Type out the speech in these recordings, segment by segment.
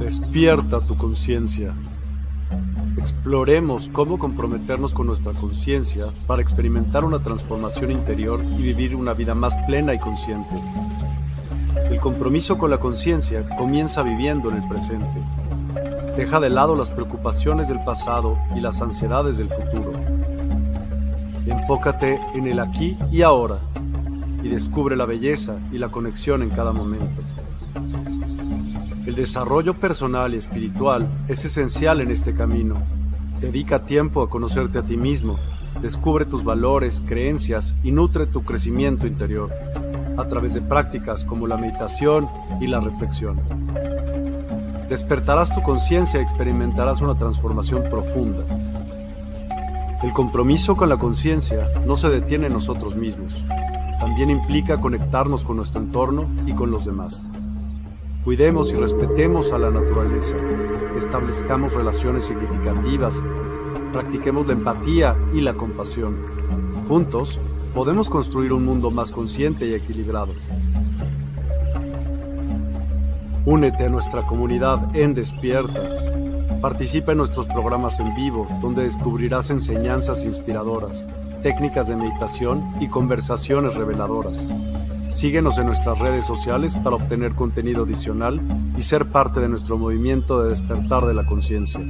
Despierta tu conciencia. Exploremos cómo comprometernos con nuestra conciencia para experimentar una transformación interior y vivir una vida más plena y consciente. El compromiso con la conciencia comienza viviendo en el presente. Deja de lado las preocupaciones del pasado y las ansiedades del futuro. Enfócate en el aquí y ahora y descubre la belleza y la conexión en cada momento. El desarrollo personal y espiritual es esencial en este camino. Dedica tiempo a conocerte a ti mismo, descubre tus valores, creencias y nutre tu crecimiento interior a través de prácticas como la meditación y la reflexión. Despertarás tu conciencia y experimentarás una transformación profunda. El compromiso con la conciencia no se detiene en nosotros mismos, también implica conectarnos con nuestro entorno y con los demás. Cuidemos y respetemos a la naturaleza, establezcamos relaciones significativas, practiquemos la empatía y la compasión. Juntos podemos construir un mundo más consciente y equilibrado. Únete a nuestra comunidad en Despierta. Participa en nuestros programas en vivo, donde descubrirás enseñanzas inspiradoras, técnicas de meditación y conversaciones reveladoras. Síguenos en nuestras redes sociales para obtener contenido adicional y ser parte de nuestro movimiento de despertar de la conciencia.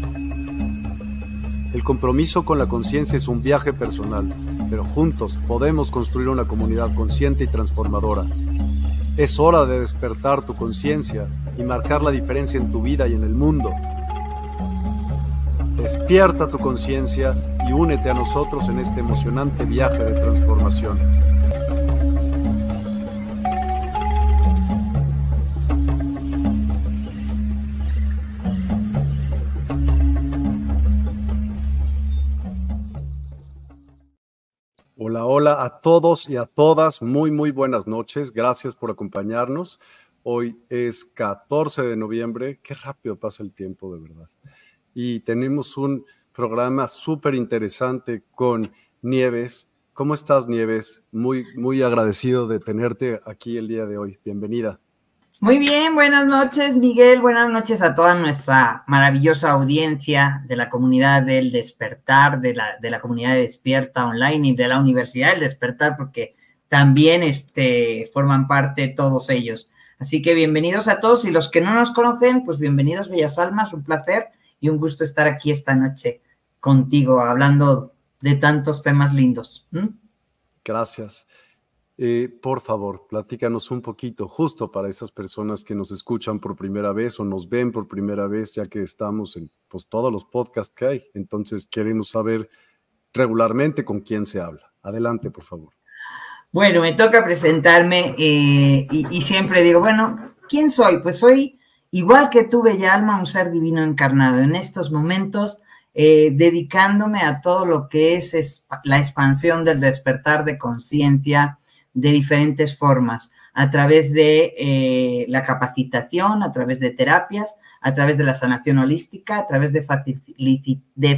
El compromiso con la conciencia es un viaje personal, pero juntos podemos construir una comunidad consciente y transformadora. Es hora de despertar tu conciencia y marcar la diferencia en tu vida y en el mundo. Despierta tu conciencia y únete a nosotros en este emocionante viaje de transformación. Hola a todos y a todas, muy, muy buenas noches. Gracias por acompañarnos. Hoy es 14 de noviembre. Qué rápido pasa el tiempo, de verdad. Y tenemos un programa súper interesante con Nieves. ¿Cómo estás, Nieves? Muy, muy agradecido de tenerte aquí el día de hoy. Bienvenida. Muy bien, buenas noches, Miguel. Buenas noches a toda nuestra maravillosa audiencia de la comunidad del despertar, de la, de la comunidad de despierta online y de la Universidad del Despertar, porque también este, forman parte todos ellos. Así que bienvenidos a todos y los que no nos conocen, pues bienvenidos, Bellas Almas, un placer y un gusto estar aquí esta noche contigo hablando de tantos temas lindos. Gracias. Eh, por favor, platícanos un poquito, justo para esas personas que nos escuchan por primera vez o nos ven por primera vez, ya que estamos en pues, todos los podcasts que hay. Entonces, queremos saber regularmente con quién se habla. Adelante, por favor. Bueno, me toca presentarme eh, y, siempre digo, bueno, ¿quién soy? Pues soy igual que tú, Bella Alma, un ser divino encarnado. En estos momentos, eh, dedicándome a todo lo que es la expansión del despertar de conciencia, de diferentes formas, a través de eh, la capacitación, a través de terapias, a través de la sanación holística, a través de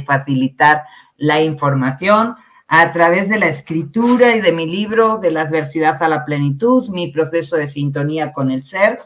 facilitar la información, a través de la escritura y de mi libro de la adversidad a la plenitud, mi proceso de sintonía con el ser.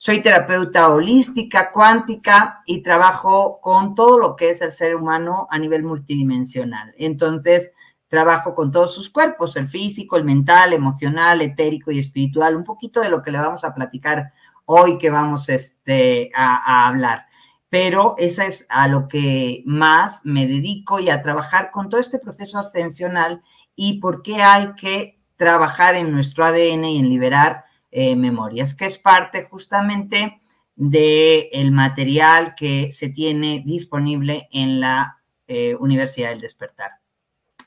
Soy terapeuta holística, cuántica y trabajo con todo lo que es el ser humano a nivel multidimensional. Entonces, trabajo con todos sus cuerpos, el físico, el mental, emocional, etérico y espiritual, un poquito de lo que le vamos a platicar hoy que vamos este, a, a hablar. Pero esa es a lo que más me dedico y a trabajar con todo este proceso ascensional y por qué hay que trabajar en nuestro ADN y en liberar eh, memorias, que es parte justamente del material que se tiene disponible en la eh, Universidad del Despertar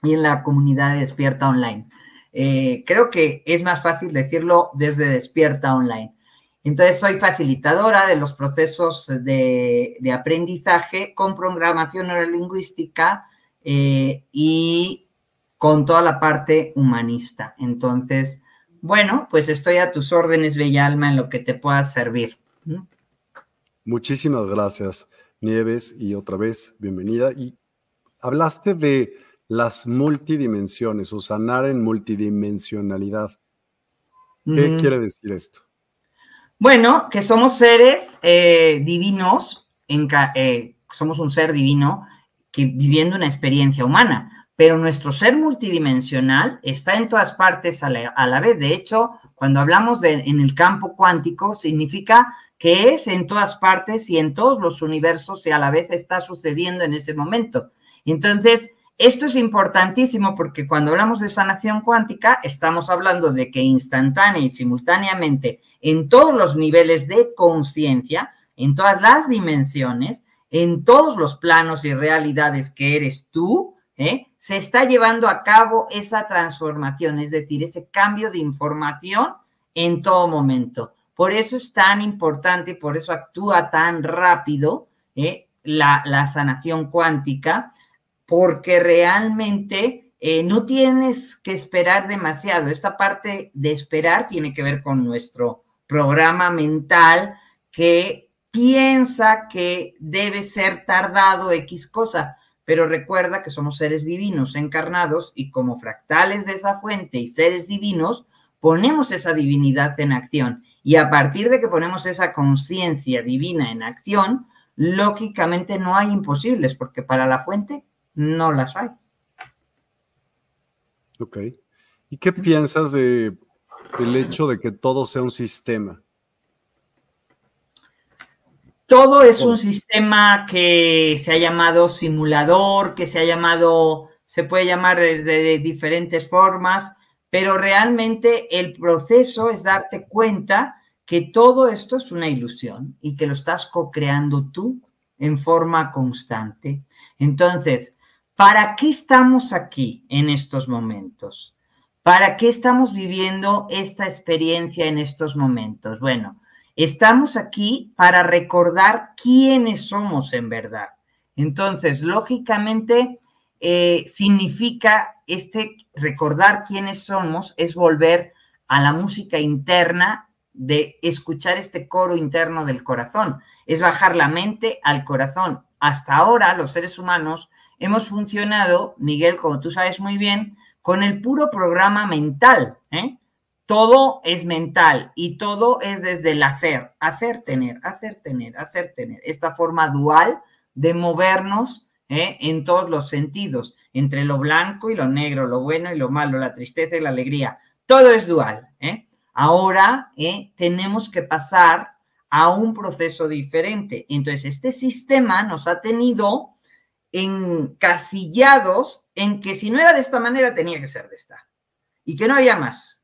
y en la comunidad de Despierta Online. Eh, creo que es más fácil decirlo desde Despierta Online. Entonces, soy facilitadora de los procesos de, aprendizaje con programación neurolingüística y con toda la parte humanista. Entonces, bueno, pues estoy a tus órdenes, Bella Alma, en lo que te pueda servir. Muchísimas gracias, Nieves, y otra vez, bienvenida. Y hablaste de las multidimensiones o sanar en multidimensionalidad. ¿Qué quiere decir esto? Bueno, que somos seres eh, divinos, en, eh, somos un ser divino que viviendo una experiencia humana, pero nuestro ser multidimensional está en todas partes a la, vez. De hecho, cuando hablamos de, en el campo cuántico, significa que es en todas partes y en todos los universos y a la vez está sucediendo en ese momento. Entonces, esto es importantísimo porque cuando hablamos de sanación cuántica, estamos hablando de que instantánea y simultáneamente en todos los niveles de conciencia, en todas las dimensiones, en todos los planos y realidades que eres tú, ¿eh? se está llevando a cabo esa transformación, es decir, ese cambio de información en todo momento. Por eso es tan importante, por eso actúa tan rápido ¿eh? la, sanación cuántica, porque realmente eh, no tienes que esperar demasiado. Esta parte de esperar tiene que ver con nuestro programa mental que piensa que debe ser tardado X cosa, pero recuerda que somos seres divinos encarnados y como fractales de esa fuente y seres divinos, ponemos esa divinidad en acción. Y a partir de que ponemos esa conciencia divina en acción, lógicamente no hay imposibles, porque para la fuente no las hay. Ok. ¿Y qué piensas de el hecho de que todo sea un sistema? Todo es un sistema que se ha llamado simulador, que se ha llamado, se puede llamar de diferentes formas, pero realmente el proceso es darte cuenta que todo esto es una ilusión y que lo estás co-creando tú en forma constante. Entonces, ¿Para qué estamos aquí en estos momentos? ¿Para qué estamos viviendo esta experiencia en estos momentos? Bueno, estamos aquí para recordar quiénes somos en verdad. Entonces, lógicamente, eh, significa este recordar quiénes somos, es volver a la música interna de escuchar este coro interno del corazón, es bajar la mente al corazón. Hasta ahora los seres humanos hemos funcionado, Miguel, como tú sabes muy bien, con el puro programa mental. ¿eh? Todo es mental y todo es desde el hacer, hacer, tener, hacer, tener, hacer, tener. Esta forma dual de movernos ¿eh? en todos los sentidos, entre lo blanco y lo negro, lo bueno y lo malo, la tristeza y la alegría. Todo es dual. ¿eh? Ahora tenemos que pasar a un proceso diferente. Entonces, este sistema nos ha tenido encasillados en que si no era de esta manera tenía que ser de esta y que no había más.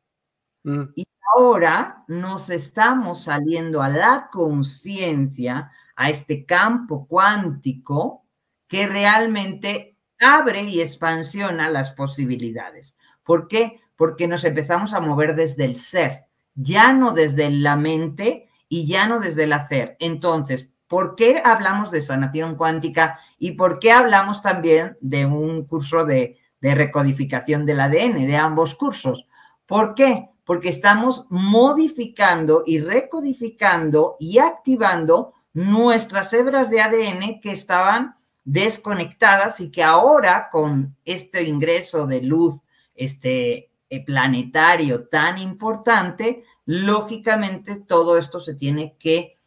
Mm. Y ahora nos estamos saliendo a la conciencia, a este campo cuántico que realmente abre y expansiona las posibilidades. ¿Por qué? Porque nos empezamos a mover desde el ser, ya no desde la mente y ya no desde el hacer. Entonces, ¿Por qué hablamos de sanación cuántica y por qué hablamos también de un curso de, recodificación del ADN, de ambos cursos? ¿Por qué? Porque estamos modificando y recodificando y activando nuestras hebras de ADN que estaban desconectadas y que ahora con este ingreso de luz este, eh, planetario tan importante, lógicamente todo esto se tiene que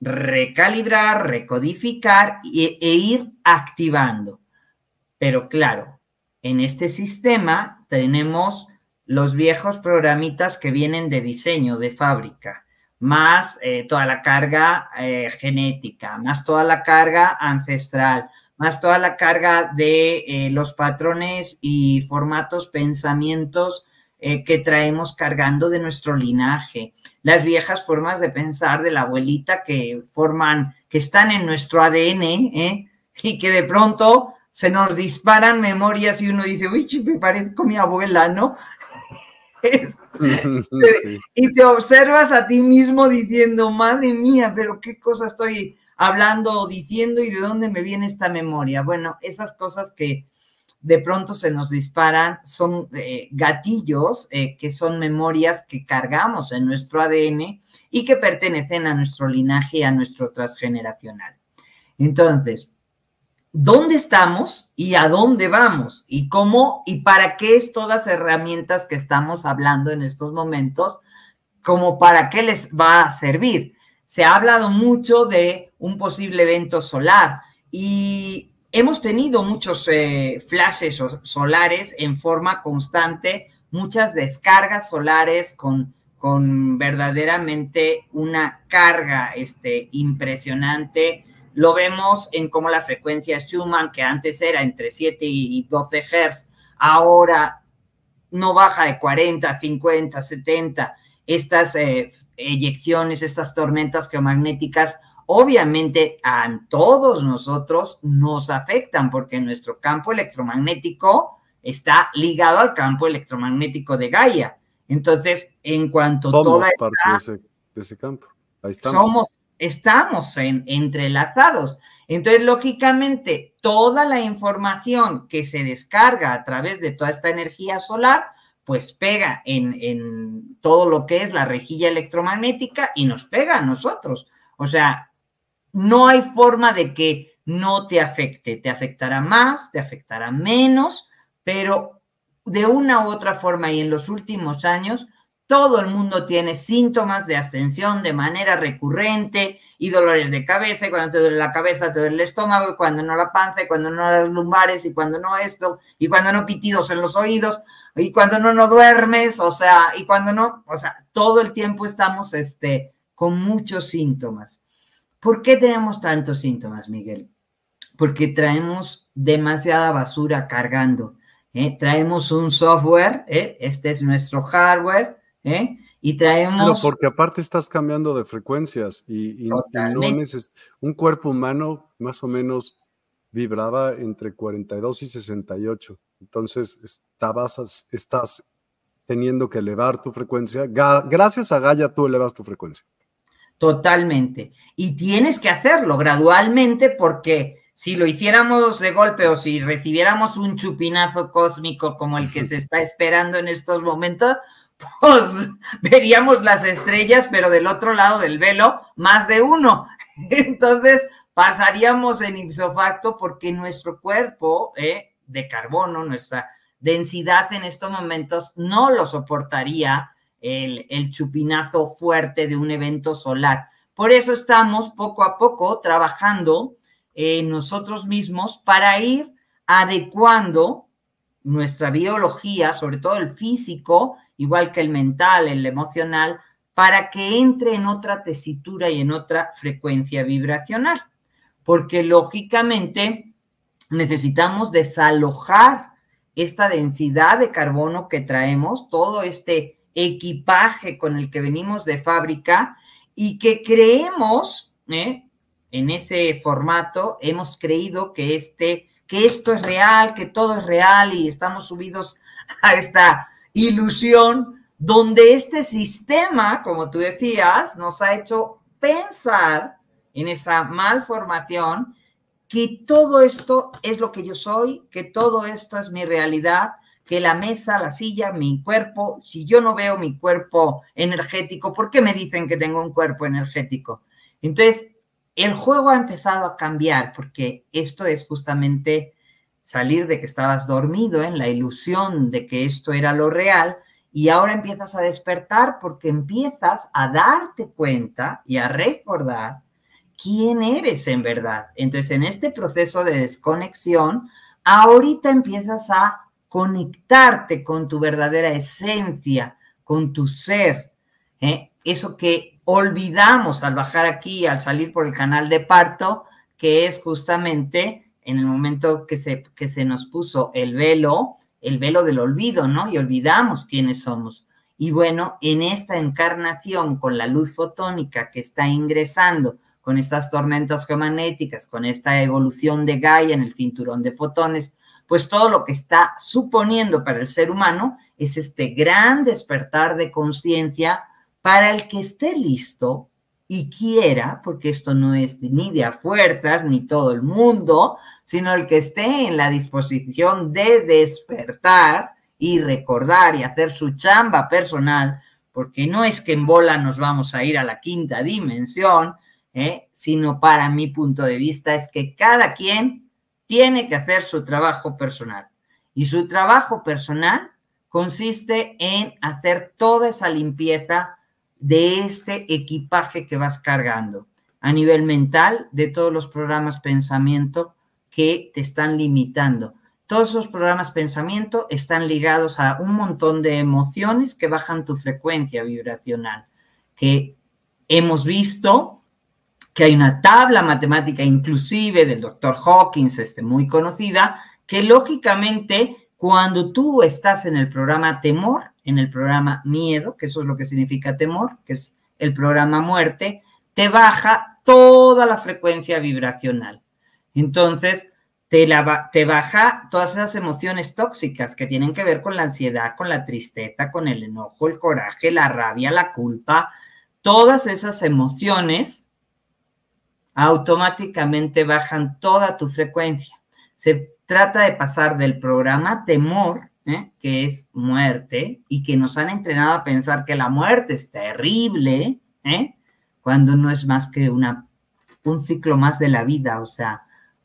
recalibrar, recodificar e, ir activando. Pero claro, en este sistema tenemos los viejos programitas que vienen de diseño, de fábrica, más eh, toda la carga eh, genética, más toda la carga ancestral, más toda la carga de eh, los patrones y formatos, pensamientos que traemos cargando de nuestro linaje, las viejas formas de pensar de la abuelita que forman, que están en nuestro ADN y que de pronto se nos disparan memorias y uno dice, uy, me parezco a mi abuela, ¿no? Y te observas a ti mismo diciendo, madre mía, pero qué cosa estoy hablando o diciendo y de dónde me viene esta memoria. Bueno, esas cosas que, de pronto se nos disparan, son eh, gatillos eh, que son memorias que cargamos en nuestro ADN y que pertenecen a nuestro linaje y a nuestro transgeneracional. Entonces, ¿dónde estamos y a dónde vamos? ¿Y cómo y para qué es todas herramientas que estamos hablando en estos momentos? como para qué les va a servir. Se ha hablado mucho de un posible evento solar y hemos tenido muchos eh, flashes solares en forma constante, muchas descargas solares con, con verdaderamente una carga este, impresionante. Lo vemos en cómo la frecuencia Schumann, que antes era entre 7 y 12 Hz, ahora no baja de 40, 50, 70. Estas eh, eyecciones, estas tormentas geomagnéticas, obviamente a todos nosotros nos afectan porque nuestro campo electromagnético está ligado al campo electromagnético de Gaia. Entonces, en cuanto somos toda parte de, ese, campo, ahí estamos. Somos, estamos en, entrelazados. Entonces, lógicamente, toda la información que se descarga a través de toda esta energía solar, pues pega en, en todo lo que es la rejilla electromagnética y nos pega a nosotros. O sea, no hay forma de que no te afecte. Te afectará más, te afectará menos, pero de una u otra forma y en los últimos años, todo el mundo tiene síntomas de ascensión de manera recurrente y dolores de cabeza, y cuando te duele la cabeza, te duele el estómago, y cuando no la panza, y cuando no las lumbares, y cuando no esto, y cuando no pitidos en los oídos, y cuando no no duermes, o sea, y cuando no, o sea, todo el tiempo estamos este, con muchos síntomas. ¿Por qué tenemos tantos síntomas, Miguel? Porque traemos demasiada basura cargando. ¿eh? Traemos un software, ¿eh? este es nuestro hardware, ¿eh? y traemos... Pero porque aparte estás cambiando de frecuencias y, no necesitas... Un cuerpo humano más o menos vibraba entre 42 y 68. Entonces estabas, estás teniendo que elevar tu frecuencia. Gracias a Gaia tú elevas tu frecuencia. Totalmente. Y tienes que hacerlo gradualmente porque si lo hiciéramos de golpe o si recibiéramos un chupinazo cósmico como el que se está esperando en estos momentos, pues veríamos las estrellas, pero del otro lado del velo, más de uno. Entonces pasaríamos en ipso facto porque nuestro cuerpo eh, de carbono, nuestra densidad en estos momentos no lo soportaría el, chupinazo fuerte de un evento solar. Por eso estamos poco a poco trabajando en nosotros mismos para ir adecuando nuestra biología, sobre todo el físico, igual que el mental, el emocional, para que entre en otra tesitura y en otra frecuencia vibracional. Porque lógicamente necesitamos desalojar esta densidad de carbono que traemos, todo este equipaje con el que venimos de fábrica y que creemos, ¿eh? en ese formato, hemos creído que, este, que esto es real, que todo es real y estamos subidos a esta ilusión donde este sistema, como tú decías, nos ha hecho pensar en esa malformación que todo esto es lo que yo soy, que todo esto es mi realidad que la mesa, la silla, mi cuerpo, si yo no veo mi cuerpo energético, ¿por qué me dicen que tengo un cuerpo energético? Entonces, el juego ha empezado a cambiar porque esto es justamente salir de que estabas dormido en la ilusión de que esto era lo real y ahora empiezas a despertar porque empiezas a darte cuenta y a recordar quién eres en verdad. Entonces, en este proceso de desconexión, ahorita empiezas a conectarte con tu verdadera esencia, con tu ser. ¿eh? Eso que olvidamos al bajar aquí, al salir por el canal de parto, que es justamente en el momento que se, que se nos puso el velo, el velo del olvido, ¿no? Y olvidamos quiénes somos. Y bueno, en esta encarnación con la luz fotónica que está ingresando, con estas tormentas geomagnéticas, con esta evolución de Gaia en el cinturón de fotones, pues todo lo que está suponiendo para el ser humano es este gran despertar de conciencia para el que esté listo y quiera, porque esto no es ni de a fuerzas, ni todo el mundo, sino el que esté en la disposición de despertar y recordar y hacer su chamba personal, porque no es que en bola nos vamos a ir a la quinta dimensión, ¿eh? sino para mi punto de vista es que cada quien tiene que hacer su trabajo personal. Y su trabajo personal consiste en hacer toda esa limpieza de este equipaje que vas cargando a nivel mental de todos los programas pensamiento que te están limitando. Todos esos programas pensamiento están ligados a un montón de emociones que bajan tu frecuencia vibracional, que hemos visto que hay una tabla matemática inclusive del doctor Hawkins, este, muy conocida, que lógicamente cuando tú estás en el programa temor, en el programa miedo, que eso es lo que significa temor, que es el programa muerte, te baja toda la frecuencia vibracional. Entonces, te, baja todas esas emociones tóxicas que tienen que ver con la ansiedad, con la tristeza, con el enojo, el coraje, la rabia, la culpa, todas esas emociones automáticamente bajan toda tu frecuencia. Se trata de pasar del programa temor, ¿eh? que es muerte, y que nos han entrenado a pensar que la muerte es terrible, ¿eh? cuando no es más que una, un ciclo más de la vida, o sea,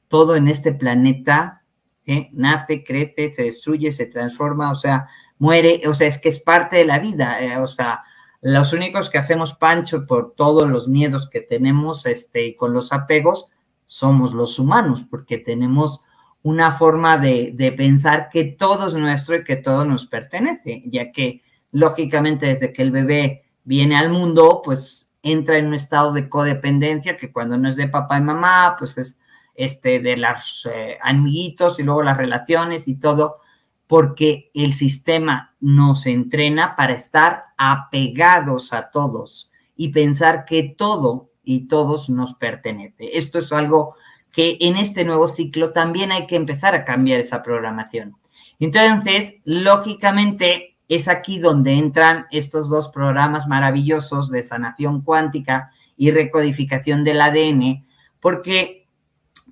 todo en este planeta ¿eh? nace, crece, se destruye, se transforma, o sea, muere, o sea, es que es parte de la vida, o sea, los únicos que hacemos pancho por todos los miedos que tenemos este, y con los apegos somos los humanos, porque tenemos una forma de, de, pensar que todo es nuestro y que todo nos pertenece, ya que lógicamente desde que el bebé viene al mundo, pues entra en un estado de codependencia que cuando no es de papá y mamá, pues es este, de los eh, amiguitos y luego las relaciones y todo, porque el sistema nos entrena para estar apegados a todos y pensar que todo y todos nos pertenece. Esto es algo que en este nuevo ciclo también hay que empezar a cambiar esa programación. Entonces, lógicamente, es aquí donde entran estos dos programas maravillosos de sanación cuántica y recodificación del ADN, porque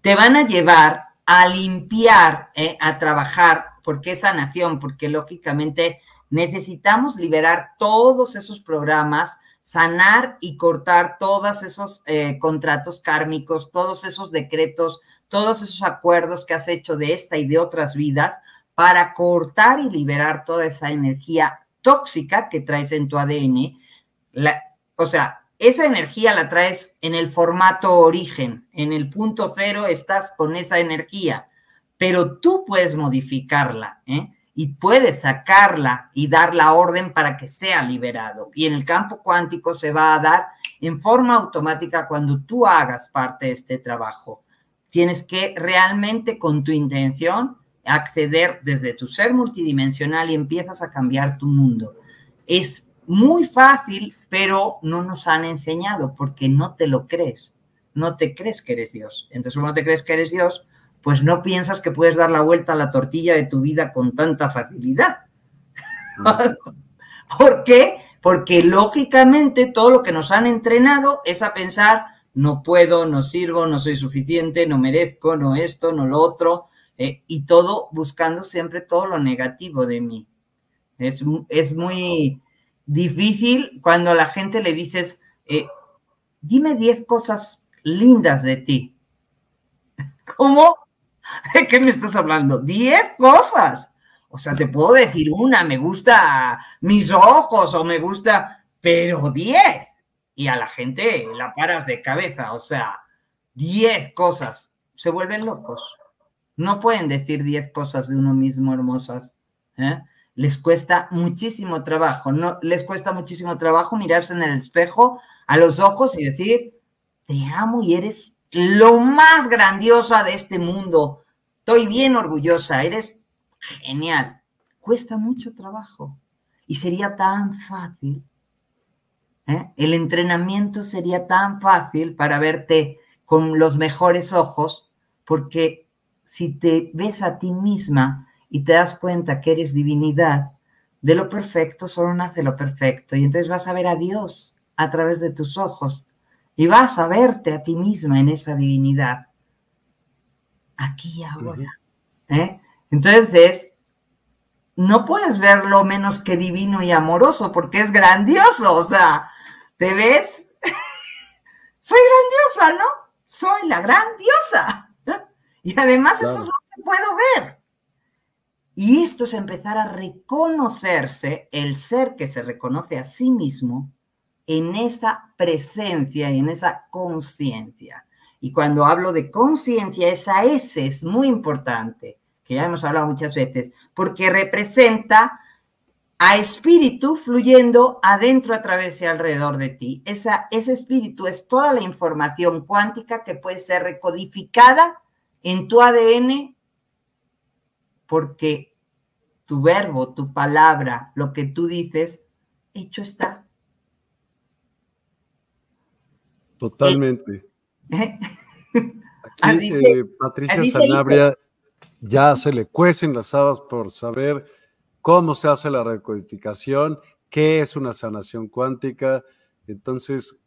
te van a llevar a limpiar, eh, a trabajar, porque sanación, porque lógicamente necesitamos liberar todos esos programas sanar y cortar todos esos eh, contratos kármicos, todos esos decretos, todos esos acuerdos que has hecho de esta y de otras vidas para cortar y liberar toda esa energía tóxica que traes en tu ADN. o sea, esa energía la traes en el formato origen, en el punto cero estás con esa energía, pero tú puedes modificarla. ¿eh? Y puedes sacarla y dar la orden para que sea liberado. Y en el campo cuántico se va a dar en forma automática cuando tú hagas parte de este trabajo. Tienes que realmente con tu intención acceder desde tu ser multidimensional y empiezas a cambiar tu mundo. Es muy fácil, pero no nos han enseñado porque no te lo crees. No te crees que eres Dios. Entonces, como te crees que eres Dios, pues no piensas que puedes dar la vuelta a la tortilla de tu vida con tanta facilidad. ¿Por qué? Porque lógicamente todo lo que nos han entrenado es a pensar, no puedo, no sirvo, no soy suficiente, no merezco, no esto, no lo otro, eh, y todo buscando siempre todo lo negativo de mí. Es, es muy difícil cuando a la gente le dices, eh, dime 10 cosas lindas de ti. ¿Cómo? ¿De qué me estás hablando? Diez cosas. O sea, te puedo decir una, me gusta mis ojos o me gusta, pero diez. Y a la gente la paras de cabeza. O sea, diez cosas. Se vuelven locos. No pueden decir diez cosas de uno mismo hermosas. ¿eh? Les cuesta muchísimo trabajo. No, les cuesta muchísimo trabajo mirarse en el espejo a los ojos y decir, te amo y eres lo más grandiosa de este mundo. Estoy bien orgullosa, eres genial. Cuesta mucho trabajo y sería tan fácil. ¿eh? El entrenamiento sería tan fácil para verte con los mejores ojos, porque si te ves a ti misma y te das cuenta que eres divinidad, de lo perfecto solo nace lo perfecto. Y entonces vas a ver a Dios a través de tus ojos y vas a verte a ti misma en esa divinidad, aquí y ahora. ¿eh? Entonces, no puedes verlo menos que divino y amoroso porque es grandioso, o sea, ¿te ves? Soy grandiosa, ¿no? Soy la grandiosa. y además eso es lo que puedo ver. Y esto es empezar a reconocerse, el ser que se reconoce a sí mismo, en esa presencia y en esa conciencia. Y cuando hablo de conciencia, esa S es muy importante, que ya hemos hablado muchas veces, porque representa a espíritu fluyendo adentro, a través y alrededor de ti. Esa, ese espíritu es toda la información cuántica que puede ser recodificada en tu ADN porque tu verbo, tu palabra, lo que tú dices, hecho está. Totalmente. ¿Eh? Aquí, eh, Patricia Sanabria ya se le cuecen las habas por saber cómo se hace la recodificación, qué es una sanación cuántica. Entonces,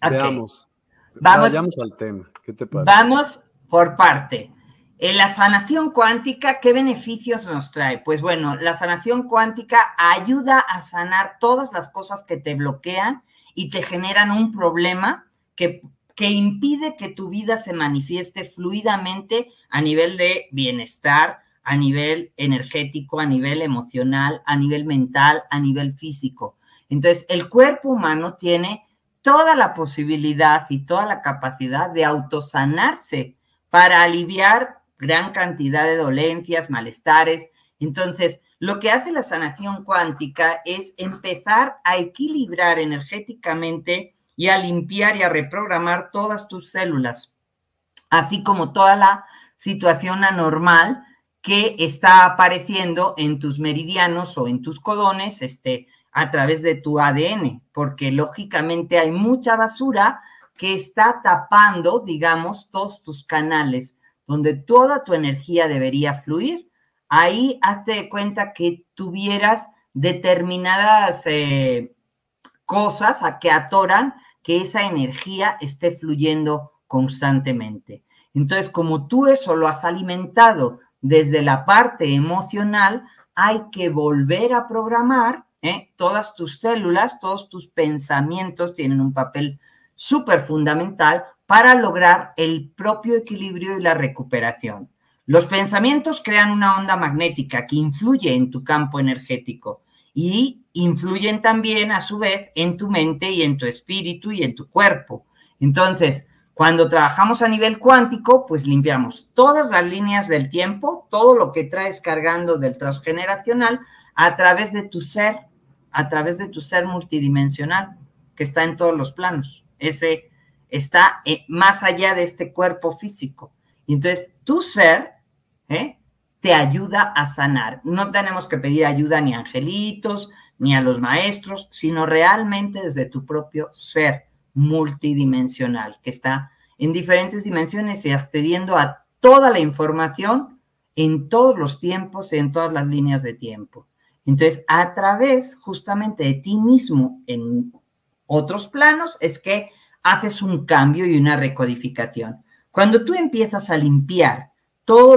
veamos. Vamos, Vayamos al tema. ¿Qué te parece? Vamos por parte. En la sanación cuántica, ¿qué beneficios nos trae? Pues bueno, la sanación cuántica ayuda a sanar todas las cosas que te bloquean y te generan un problema que, que impide que tu vida se manifieste fluidamente a nivel de bienestar, a nivel energético, a nivel emocional, a nivel mental, a nivel físico. Entonces, el cuerpo humano tiene toda la posibilidad y toda la capacidad de autosanarse para aliviar gran cantidad de dolencias, malestares. Entonces, lo que hace la sanación cuántica es empezar a equilibrar energéticamente y a limpiar y a reprogramar todas tus células, así como toda la situación anormal que está apareciendo en tus meridianos o en tus codones este, a través de tu ADN, porque lógicamente hay mucha basura que está tapando, digamos, todos tus canales donde toda tu energía debería fluir, ahí hazte cuenta que tuvieras determinadas eh, cosas a que atoran que esa energía esté fluyendo constantemente. Entonces, como tú eso lo has alimentado desde la parte emocional, hay que volver a programar ¿eh? todas tus células, todos tus pensamientos tienen un papel súper fundamental para lograr el propio equilibrio y la recuperación. Los pensamientos crean una onda magnética que influye en tu campo energético y influyen también a su vez en tu mente y en tu espíritu y en tu cuerpo. Entonces, cuando trabajamos a nivel cuántico, pues limpiamos todas las líneas del tiempo, todo lo que traes cargando del transgeneracional a través de tu ser, a través de tu ser multidimensional que está en todos los planos. Ese está eh, más allá de este cuerpo físico. Entonces, tu ser ¿eh? te ayuda a sanar. No tenemos que pedir ayuda ni a angelitos, ni a los maestros, sino realmente desde tu propio ser multidimensional, que está en diferentes dimensiones y accediendo a toda la información en todos los tiempos y en todas las líneas de tiempo. Entonces, a través justamente de ti mismo en otros planos, es que haces un cambio y una recodificación. Cuando tú empiezas a limpiar todo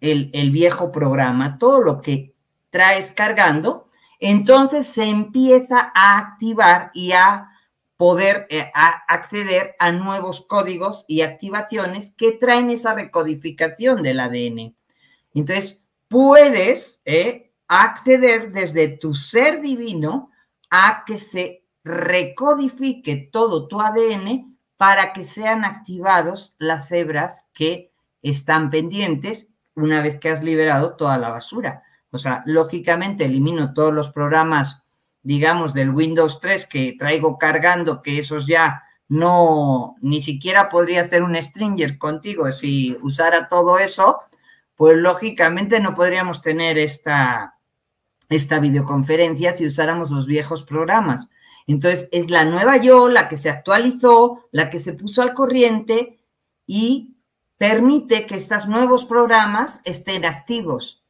el, viejo programa, todo lo que traes cargando, entonces se empieza a activar y a poder eh, acceder a nuevos códigos y activaciones que traen esa recodificación del ADN. Entonces, puedes eh, acceder desde tu ser divino a que se recodifique todo tu ADN para que sean activados las hebras que están pendientes una vez que has liberado toda la basura. O sea, lógicamente elimino todos los programas, digamos, del Windows 3 que traigo cargando, que esos ya no, ni siquiera podría hacer un stringer contigo si usara todo eso, pues lógicamente no podríamos tener esta, esta videoconferencia si usáramos los viejos programas. Entonces, es la nueva yo la que se actualizó, la que se puso al corriente y permite que estos nuevos programas estén activos.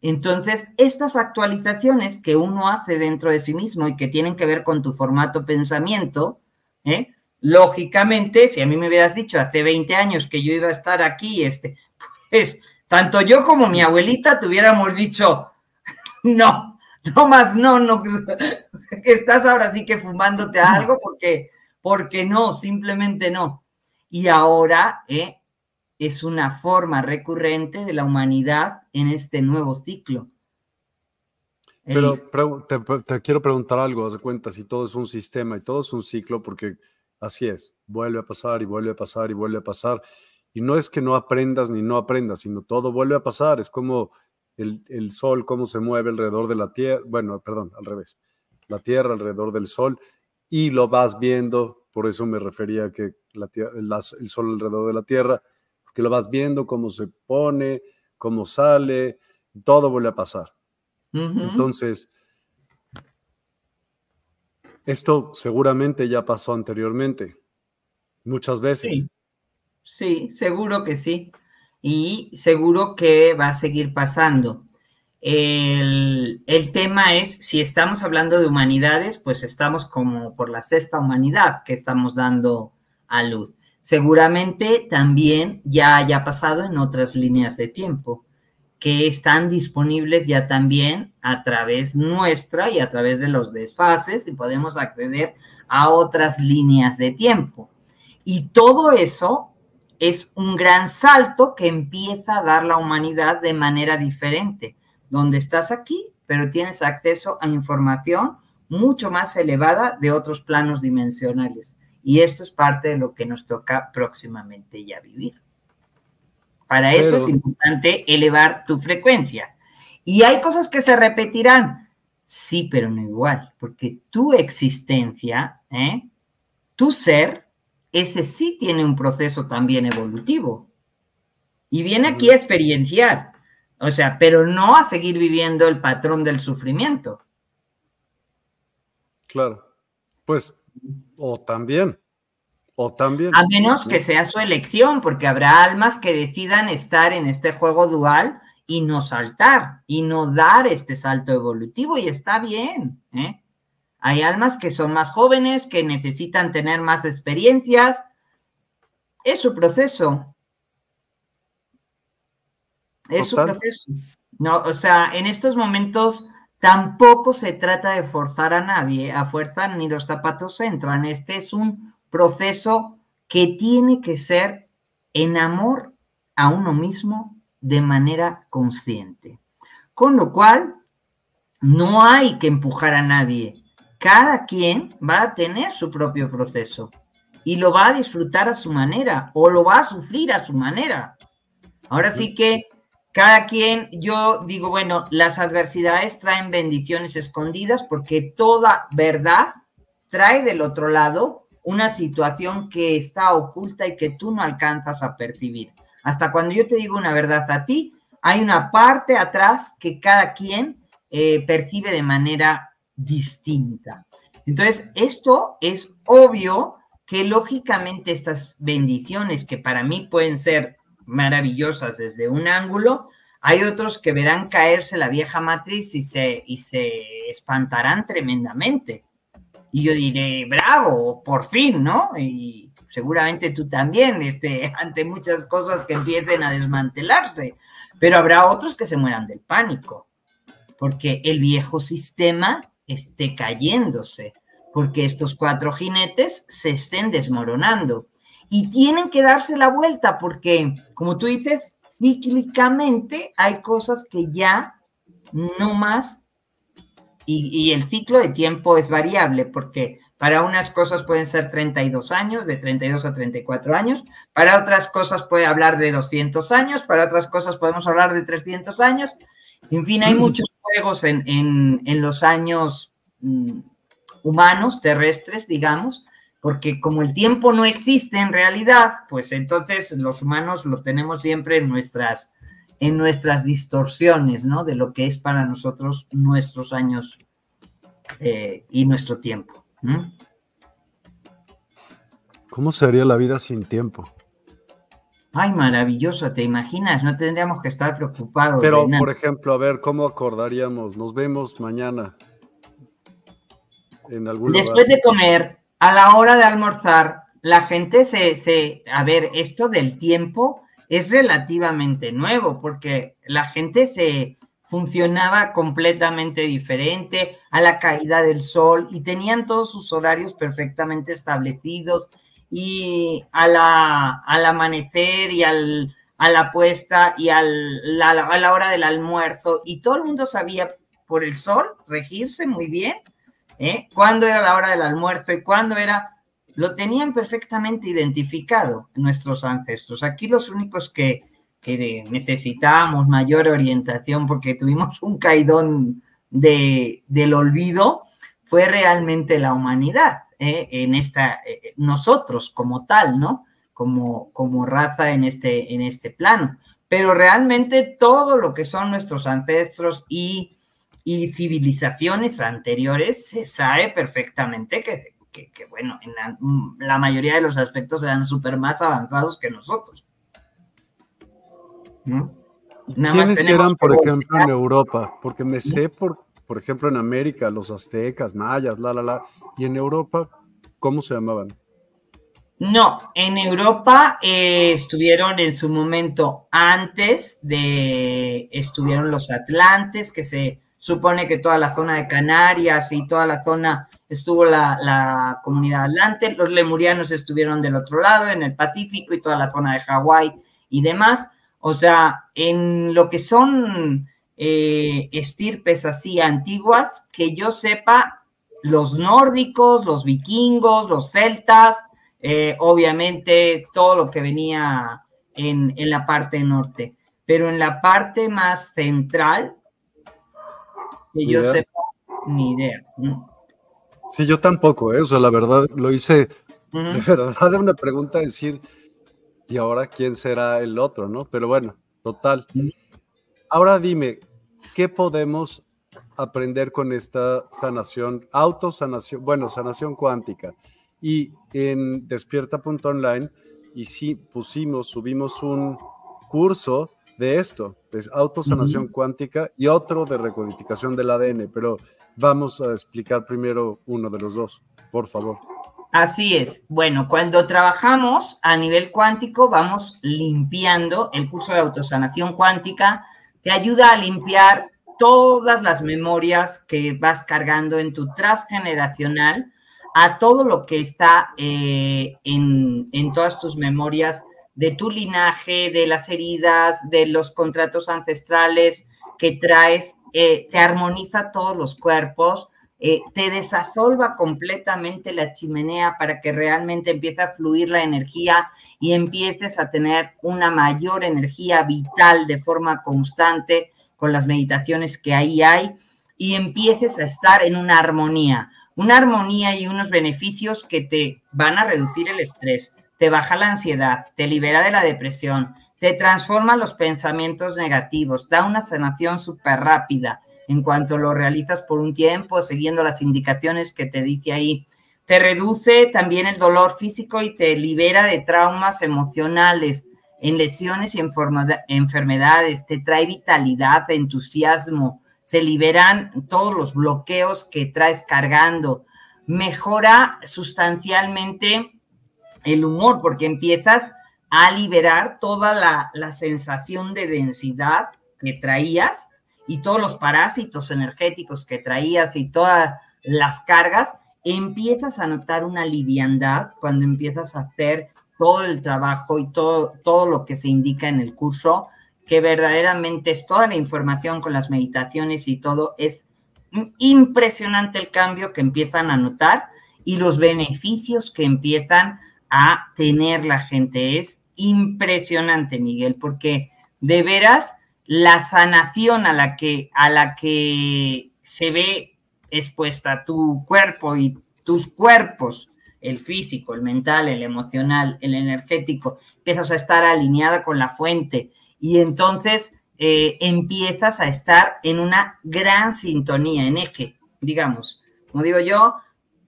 Entonces, estas actualizaciones que uno hace dentro de sí mismo y que tienen que ver con tu formato pensamiento, ¿eh? lógicamente, si a mí me hubieras dicho hace 20 años que yo iba a estar aquí, este, pues tanto yo como mi abuelita te hubiéramos dicho, no, no más, no, no, estás ahora sí que fumándote algo porque, porque no, simplemente no. Y ahora eh, es una forma recurrente de la humanidad en este nuevo ciclo. Pero te, quiero preguntar algo, haz de cuenta, si todo es un sistema y todo es un ciclo, porque así es, vuelve a pasar y vuelve a pasar y vuelve a pasar. Y no es que no aprendas ni no aprendas, sino todo vuelve a pasar. Es como el, el sol, cómo se mueve alrededor de la Tierra, bueno, perdón, al revés, la Tierra alrededor del sol y lo vas viendo, por eso me refería a que la el sol alrededor de la Tierra, que lo vas viendo, cómo se pone, cómo sale, todo vuelve a pasar. Entonces, esto seguramente ya pasó anteriormente, muchas veces. Sí. seguro que sí. Y seguro que va a seguir pasando. El, el, tema es, si estamos hablando de humanidades, pues estamos como por la sexta humanidad que estamos dando a luz. Seguramente también ya haya pasado en otras líneas de tiempo que están disponibles ya también a través nuestra y a través de los desfases y podemos acceder a otras líneas de tiempo. Y todo eso es un gran salto que empieza a dar la humanidad de manera diferente, donde estás aquí, pero tienes acceso a información mucho más elevada de otros planos dimensionales. Y esto es parte de lo que nos toca próximamente ya vivir. Para eso es importante elevar tu frecuencia. Y hay cosas que se repetirán. Sí, pero no igual, porque tu existencia, ¿eh? tu ser, ese sí tiene un proceso también evolutivo. Y viene aquí a experienciar, o sea, pero no a seguir viviendo el patrón del sufrimiento. Claro, pues, o también, o también. A menos que sea su elección, porque habrá almas que decidan estar en este juego dual y no saltar y no dar este salto evolutivo y está bien. ¿eh? Hay almas que son más jóvenes, que necesitan tener más experiencias. Es su proceso. Es su proceso. No, o sea, en estos momentos tampoco se trata de forzar a nadie. A fuerza ni los zapatos entran. Este es un proceso que tiene que ser en amor a uno mismo de manera consciente. Con lo cual, no hay que empujar a nadie. Cada quien va a tener su propio proceso y lo va a disfrutar a su manera o lo va a sufrir a su manera. Ahora sí que cada quien, yo digo, bueno, las adversidades traen bendiciones escondidas porque toda verdad trae del otro lado una situación que está oculta y que tú no alcanzas a percibir. Hasta cuando yo te digo una verdad a ti, hay una parte atrás que cada quien eh, percibe de manera distinta. Entonces, esto es obvio que lógicamente estas bendiciones que para mí pueden ser maravillosas desde un ángulo, hay otros que verán caerse la vieja matriz y se, y se espantarán tremendamente. Y yo diré, bravo, por fin, ¿no? Y seguramente tú también, este, ante muchas cosas que empiecen a desmantelarse. Pero habrá otros que se mueran del pánico, porque el viejo sistema esté cayéndose, porque estos cuatro jinetes se estén desmoronando. Y tienen que darse la vuelta, porque, como tú dices, cíclicamente hay cosas que ya no más y, el ciclo de tiempo es variable porque para unas cosas pueden ser 32 años, de 32 a 34 años, para otras cosas puede hablar de 200 años, para otras cosas podemos hablar de 300 años. En fin, hay mm. muchos juegos en, en, los años mm, humanos, terrestres, digamos, porque como el tiempo no existe en realidad, pues entonces los humanos lo tenemos siempre en nuestras en nuestras distorsiones, ¿no? De lo que es para nosotros nuestros años eh, y nuestro tiempo. ¿Cómo sería la vida sin tiempo? Ay, maravilloso, ¿te imaginas? No tendríamos que estar preocupados. Pero, por ejemplo, a ver, ¿cómo acordaríamos? Nos vemos mañana en algún Después de comer, a la hora de almorzar, la gente se, se, a ver, esto del tiempo es relativamente nuevo porque la gente se funcionaba completamente diferente a la caída del sol y tenían todos sus horarios perfectamente establecidos y a la, al amanecer y al, a la puesta y al, a la hora del almuerzo. Y todo el mundo sabía por el sol, regirse muy bien, ¿eh? cuándo era la hora del almuerzo y cuándo era, lo tenían perfectamente identificado nuestros ancestros. Aquí los únicos que, que necesitábamos mayor orientación porque tuvimos un caidón de, del olvido fue realmente la humanidad, ¿eh? en esta, eh, nosotros como tal, ¿no? Como, como raza en este, en este plano. Pero realmente todo lo que son nuestros ancestros y, y civilizaciones anteriores se sabe perfectamente que, que, bueno, en la, mayoría de los aspectos eran súper más avanzados que nosotros. ¿Quiénes eran, por ejemplo, en Europa? Porque me sé, por, por ejemplo, en América, los aztecas, mayas, la, la, la. Y en Europa, ¿cómo se llamaban? No, en Europa eh, estuvieron en su momento antes de, estuvieron los atlantes, que se supone que toda la zona de Canarias y toda la zona estuvo la, la comunidad atlante, los lemurianos estuvieron del otro lado, en el Pacífico y toda la zona de Hawái y demás. O sea, en lo que son eh, estirpes así antiguas, que yo sepa, los nórdicos, los vikingos, los celtas, eh, obviamente todo lo que venía en, la parte norte, pero en la parte más central, que yo sepa, ni idea. Sí, yo tampoco, ¿eh? o sea, la verdad, lo hice de verdad de una pregunta decir, ¿y ahora quién será el otro, no? Pero bueno, total. Ahora dime, ¿qué podemos aprender con esta sanación, autosanación, bueno, sanación cuántica? Y en despierta.online, y sí pusimos, subimos un curso de esto, de autosanación cuántica y otro de recodificación del ADN, pero vamos a explicar primero uno de los dos, por favor. Así es. Bueno, cuando trabajamos a nivel cuántico, vamos limpiando el curso de autosanación cuántica te ayuda a limpiar todas las memorias que vas cargando en tu transgeneracional, a todo lo que está eh, en, todas tus memorias de tu linaje, de las heridas, de los contratos ancestrales que traes, eh, te armoniza todos los cuerpos, eh, te desazolva completamente la chimenea para que realmente empiece a fluir la energía y empieces a tener una mayor energía vital de forma constante con las meditaciones que ahí hay y empieces a estar en una armonía, una armonía y unos beneficios que te van a reducir el estrés, te baja la ansiedad, te libera de la depresión, te transforma los pensamientos negativos, da una sanación súper rápida, en cuanto lo realizas por un tiempo, siguiendo las indicaciones que te dice ahí. Te reduce también el dolor físico y te libera de traumas emocionales, en lesiones y enfermedades, te trae vitalidad, entusiasmo, se liberan todos los bloqueos que traes cargando, mejora sustancialmente el humor porque empiezas a liberar toda la, la sensación de densidad que traías y todos los parásitos energéticos que traías y todas las cargas, empiezas a notar una liviandad cuando empiezas a hacer todo el trabajo y todo, todo lo que se indica en el curso, que verdaderamente es toda la información con las meditaciones y todo, es impresionante el cambio que empiezan a notar y los beneficios que empiezan a tener la gente. Es impresionante, Miguel, porque de veras la sanación a la que, a la que se ve expuesta tu cuerpo y tus cuerpos, el físico, el mental, el emocional, el energético, empiezas a estar alineada con la fuente y entonces eh, empiezas a estar en una gran sintonía, en eje, digamos, como digo yo,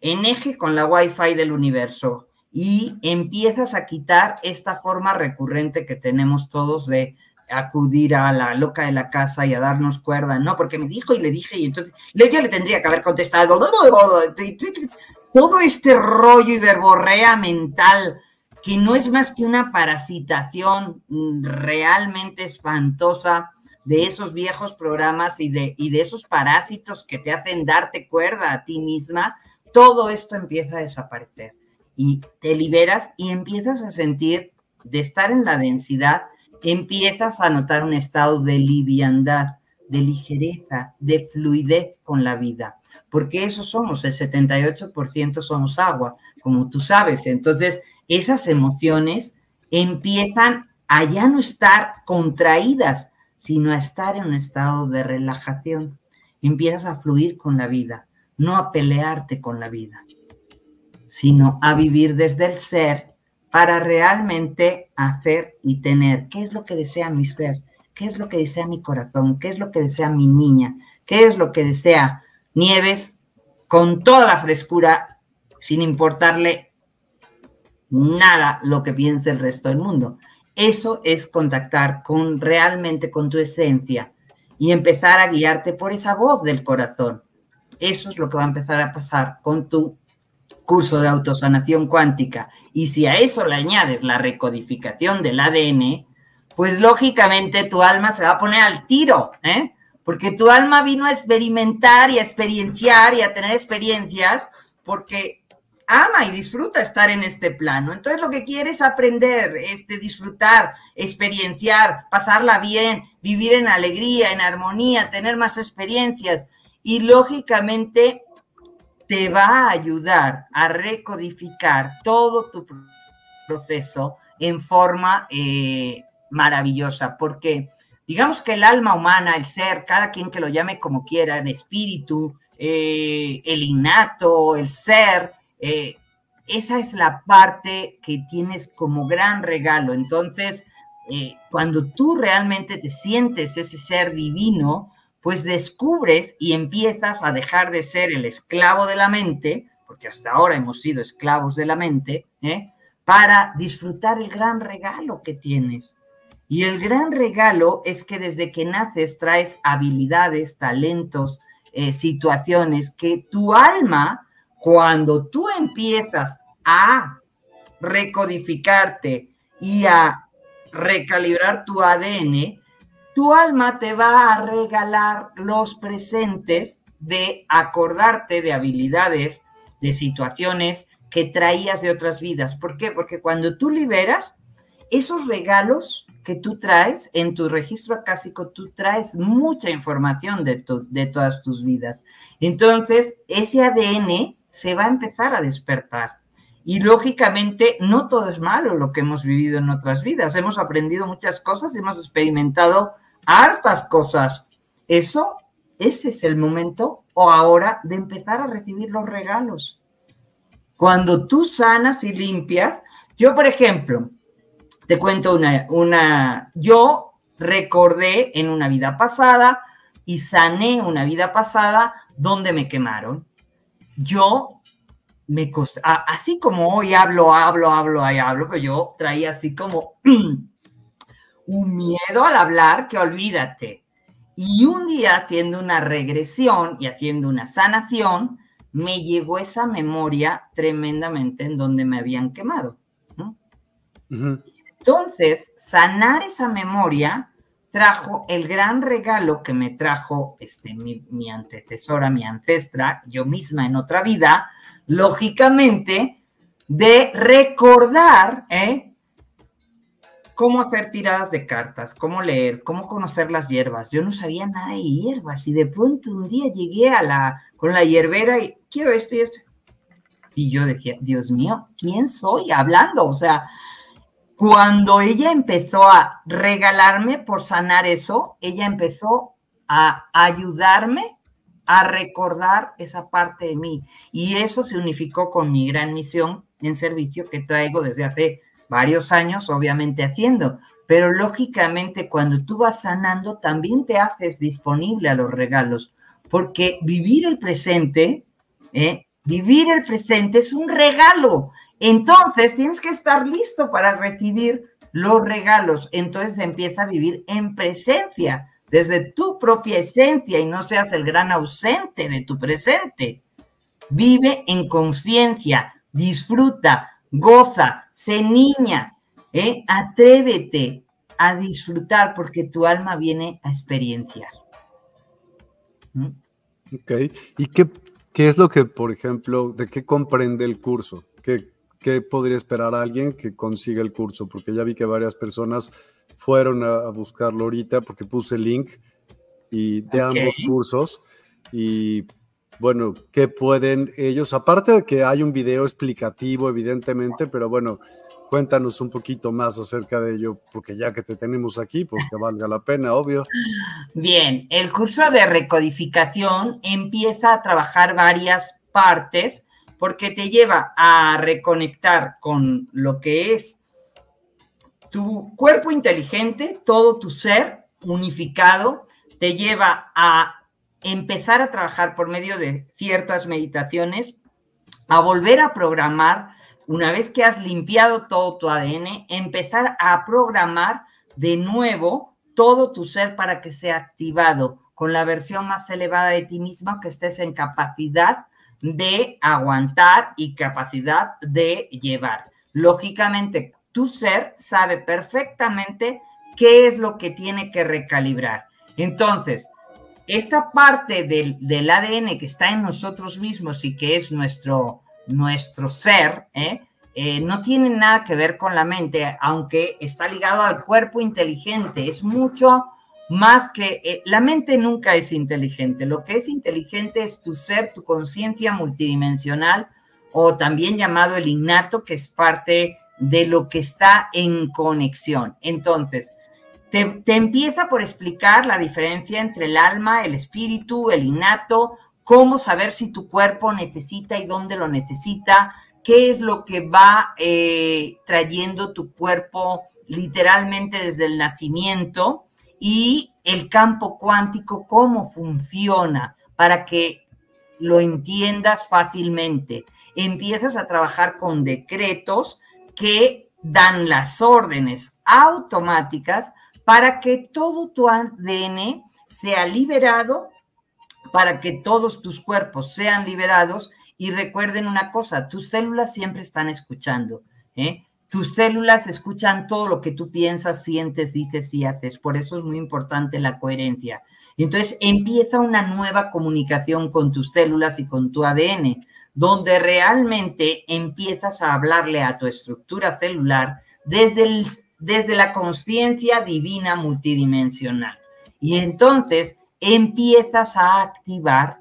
en eje con la Wi-Fi del universo y empiezas a quitar esta forma recurrente que tenemos todos de acudir a la loca de la casa y a darnos cuerda, no, porque me dijo y le dije y entonces yo le tendría que haber contestado todo este rollo y verborrea mental que no es más que una parasitación realmente espantosa de esos viejos programas y de, y de esos parásitos que te hacen darte cuerda a ti misma, todo esto empieza a desaparecer y te liberas y empiezas a sentir de estar en la densidad empiezas a notar un estado de liviandad, de ligereza, de fluidez con la vida, porque eso somos, el 78% somos agua, como tú sabes. Entonces, esas emociones empiezan a ya no estar contraídas, sino a estar en un estado de relajación. Empiezas a fluir con la vida, no a pelearte con la vida, sino a vivir desde el ser para realmente hacer y tener qué es lo que desea mi ser, qué es lo que desea mi corazón, qué es lo que desea mi niña, qué es lo que desea Nieves con toda la frescura, sin importarle nada lo que piense el resto del mundo. Eso es contactar con realmente con tu esencia y empezar a guiarte por esa voz del corazón. Eso es lo que va a empezar a pasar con tu curso de autosanación cuántica. Y si a eso le añades la recodificación del ADN, pues lógicamente tu alma se va a poner al tiro, ¿eh? Porque tu alma vino a experimentar y a experienciar y a tener experiencias porque ama y disfruta estar en este plano. Entonces lo que quiere es aprender, este, disfrutar, experienciar, pasarla bien, vivir en alegría, en armonía, tener más experiencias. Y lógicamente te va a ayudar a recodificar todo tu proceso en forma eh, maravillosa, porque digamos que el alma humana, el ser, cada quien que lo llame como quiera, el espíritu, eh, el innato, el ser, eh, esa es la parte que tienes como gran regalo. Entonces, cuando tú realmente te sientes ese ser divino, pues descubres y empiezas a dejar de ser el esclavo de la mente, porque hasta ahora hemos sido esclavos de la mente, ¿eh? para disfrutar el gran regalo que tienes. Y el gran regalo es que desde que naces traes habilidades, talentos, eh, situaciones que tu alma, cuando tú empiezas a recodificarte y a recalibrar tu ADN, tu alma te va a regalar los presentes de acordarte de habilidades, de situaciones que traías de otras vidas. ¿Por qué? Porque cuando tú liberas esos regalos que tú traes en tu registro acásico, tú traes mucha información de, de todas tus vidas. Entonces, ese ADN se va a empezar a despertar. Y lógicamente no todo es malo lo que hemos vivido en otras vidas. Hemos aprendido muchas cosas, hemos experimentado hartas cosas. Eso, ese es el momento o ahora de empezar a recibir los regalos. Cuando tú sanas y limpias, yo por ejemplo, te cuento una, una, yo recordé en una vida pasada y sané una vida pasada donde me quemaron. Yo me así como hoy hablo, hablo, hablo, ahí hablo, pero yo traía así como un miedo al hablar que olvídate. Y un día haciendo una regresión y haciendo una sanación, me llegó esa memoria tremendamente en donde me habían quemado. Entonces, sanar esa memoria trajo el gran regalo que me trajo este, mi, mi antecesora, mi ancestra, yo misma en otra vida, lógicamente, de recordar, ¿eh? cómo hacer tiradas de cartas, cómo leer, cómo conocer las hierbas. Yo no sabía nada de hierbas y de pronto un día llegué a la, con la hierbera y quiero esto y esto. Y yo decía, Dios mío, ¿quién soy hablando? O sea, cuando ella empezó a regalarme por sanar eso, ella empezó a ayudarme a recordar esa parte de mí. Y eso se unificó con mi gran misión en servicio que traigo desde hace varios años obviamente haciendo, pero lógicamente cuando tú vas sanando también te haces disponible a los regalos, porque vivir el presente, ¿eh? vivir el presente es un regalo. Entonces tienes que estar listo para recibir los regalos. Entonces empieza a vivir en presencia, desde tu propia esencia y no seas el gran ausente de tu presente. Vive en conciencia, disfruta, goza, sé niña, ¿eh? atrévete a disfrutar porque tu alma viene a experienciar. ¿Mm? Ok, ¿y qué, qué, es lo que, por ejemplo, de qué comprende el curso? ¿Qué, ¿Qué podría esperar a alguien que consiga el curso? Porque ya vi que varias personas fueron a, buscarlo ahorita porque puse el link y de ambos cursos. Y bueno, ¿qué pueden ellos? Aparte de que hay un video explicativo, evidentemente, pero bueno, cuéntanos un poquito más acerca de ello, porque ya que te tenemos aquí, pues que valga la pena, obvio. Bien, el curso de recodificación empieza a trabajar varias partes porque te lleva a reconectar con lo que es tu cuerpo inteligente, todo tu ser unificado, te lleva a empezar a trabajar por medio de ciertas meditaciones, a volver a programar, una vez que has limpiado todo tu ADN, empezar a programar de nuevo todo tu ser para que sea activado con la versión más elevada de ti misma, que estés en capacidad de aguantar y capacidad de llevar. Lógicamente, tu ser sabe perfectamente qué es lo que tiene que recalibrar. Entonces, esta parte del, ADN que está en nosotros mismos y que es nuestro, nuestro ser, ¿eh? Eh, no tiene nada que ver con la mente, aunque está ligado al cuerpo inteligente. Es mucho más que eh, la mente nunca es inteligente. Lo que es inteligente es tu ser, tu conciencia multidimensional o también llamado el innato, que es parte de lo que está en conexión. Entonces, te, empieza por explicar la diferencia entre el alma, el espíritu, el innato, cómo saber si tu cuerpo necesita y dónde lo necesita, qué es lo que va eh, trayendo tu cuerpo literalmente desde el nacimiento y el campo cuántico, cómo funciona para que lo entiendas fácilmente. Empiezas a trabajar con decretos que dan las órdenes automáticas para que todo tu ADN sea liberado, para que todos tus cuerpos sean liberados. Y recuerden una cosa, tus células siempre están escuchando. ¿eh? Tus células escuchan todo lo que tú piensas, sientes, dices y haces. Por eso es muy importante la coherencia. Entonces empieza una nueva comunicación con tus células y con tu ADN, donde realmente empiezas a hablarle a tu estructura celular desde desde la conciencia divina multidimensional. Y entonces empiezas a activar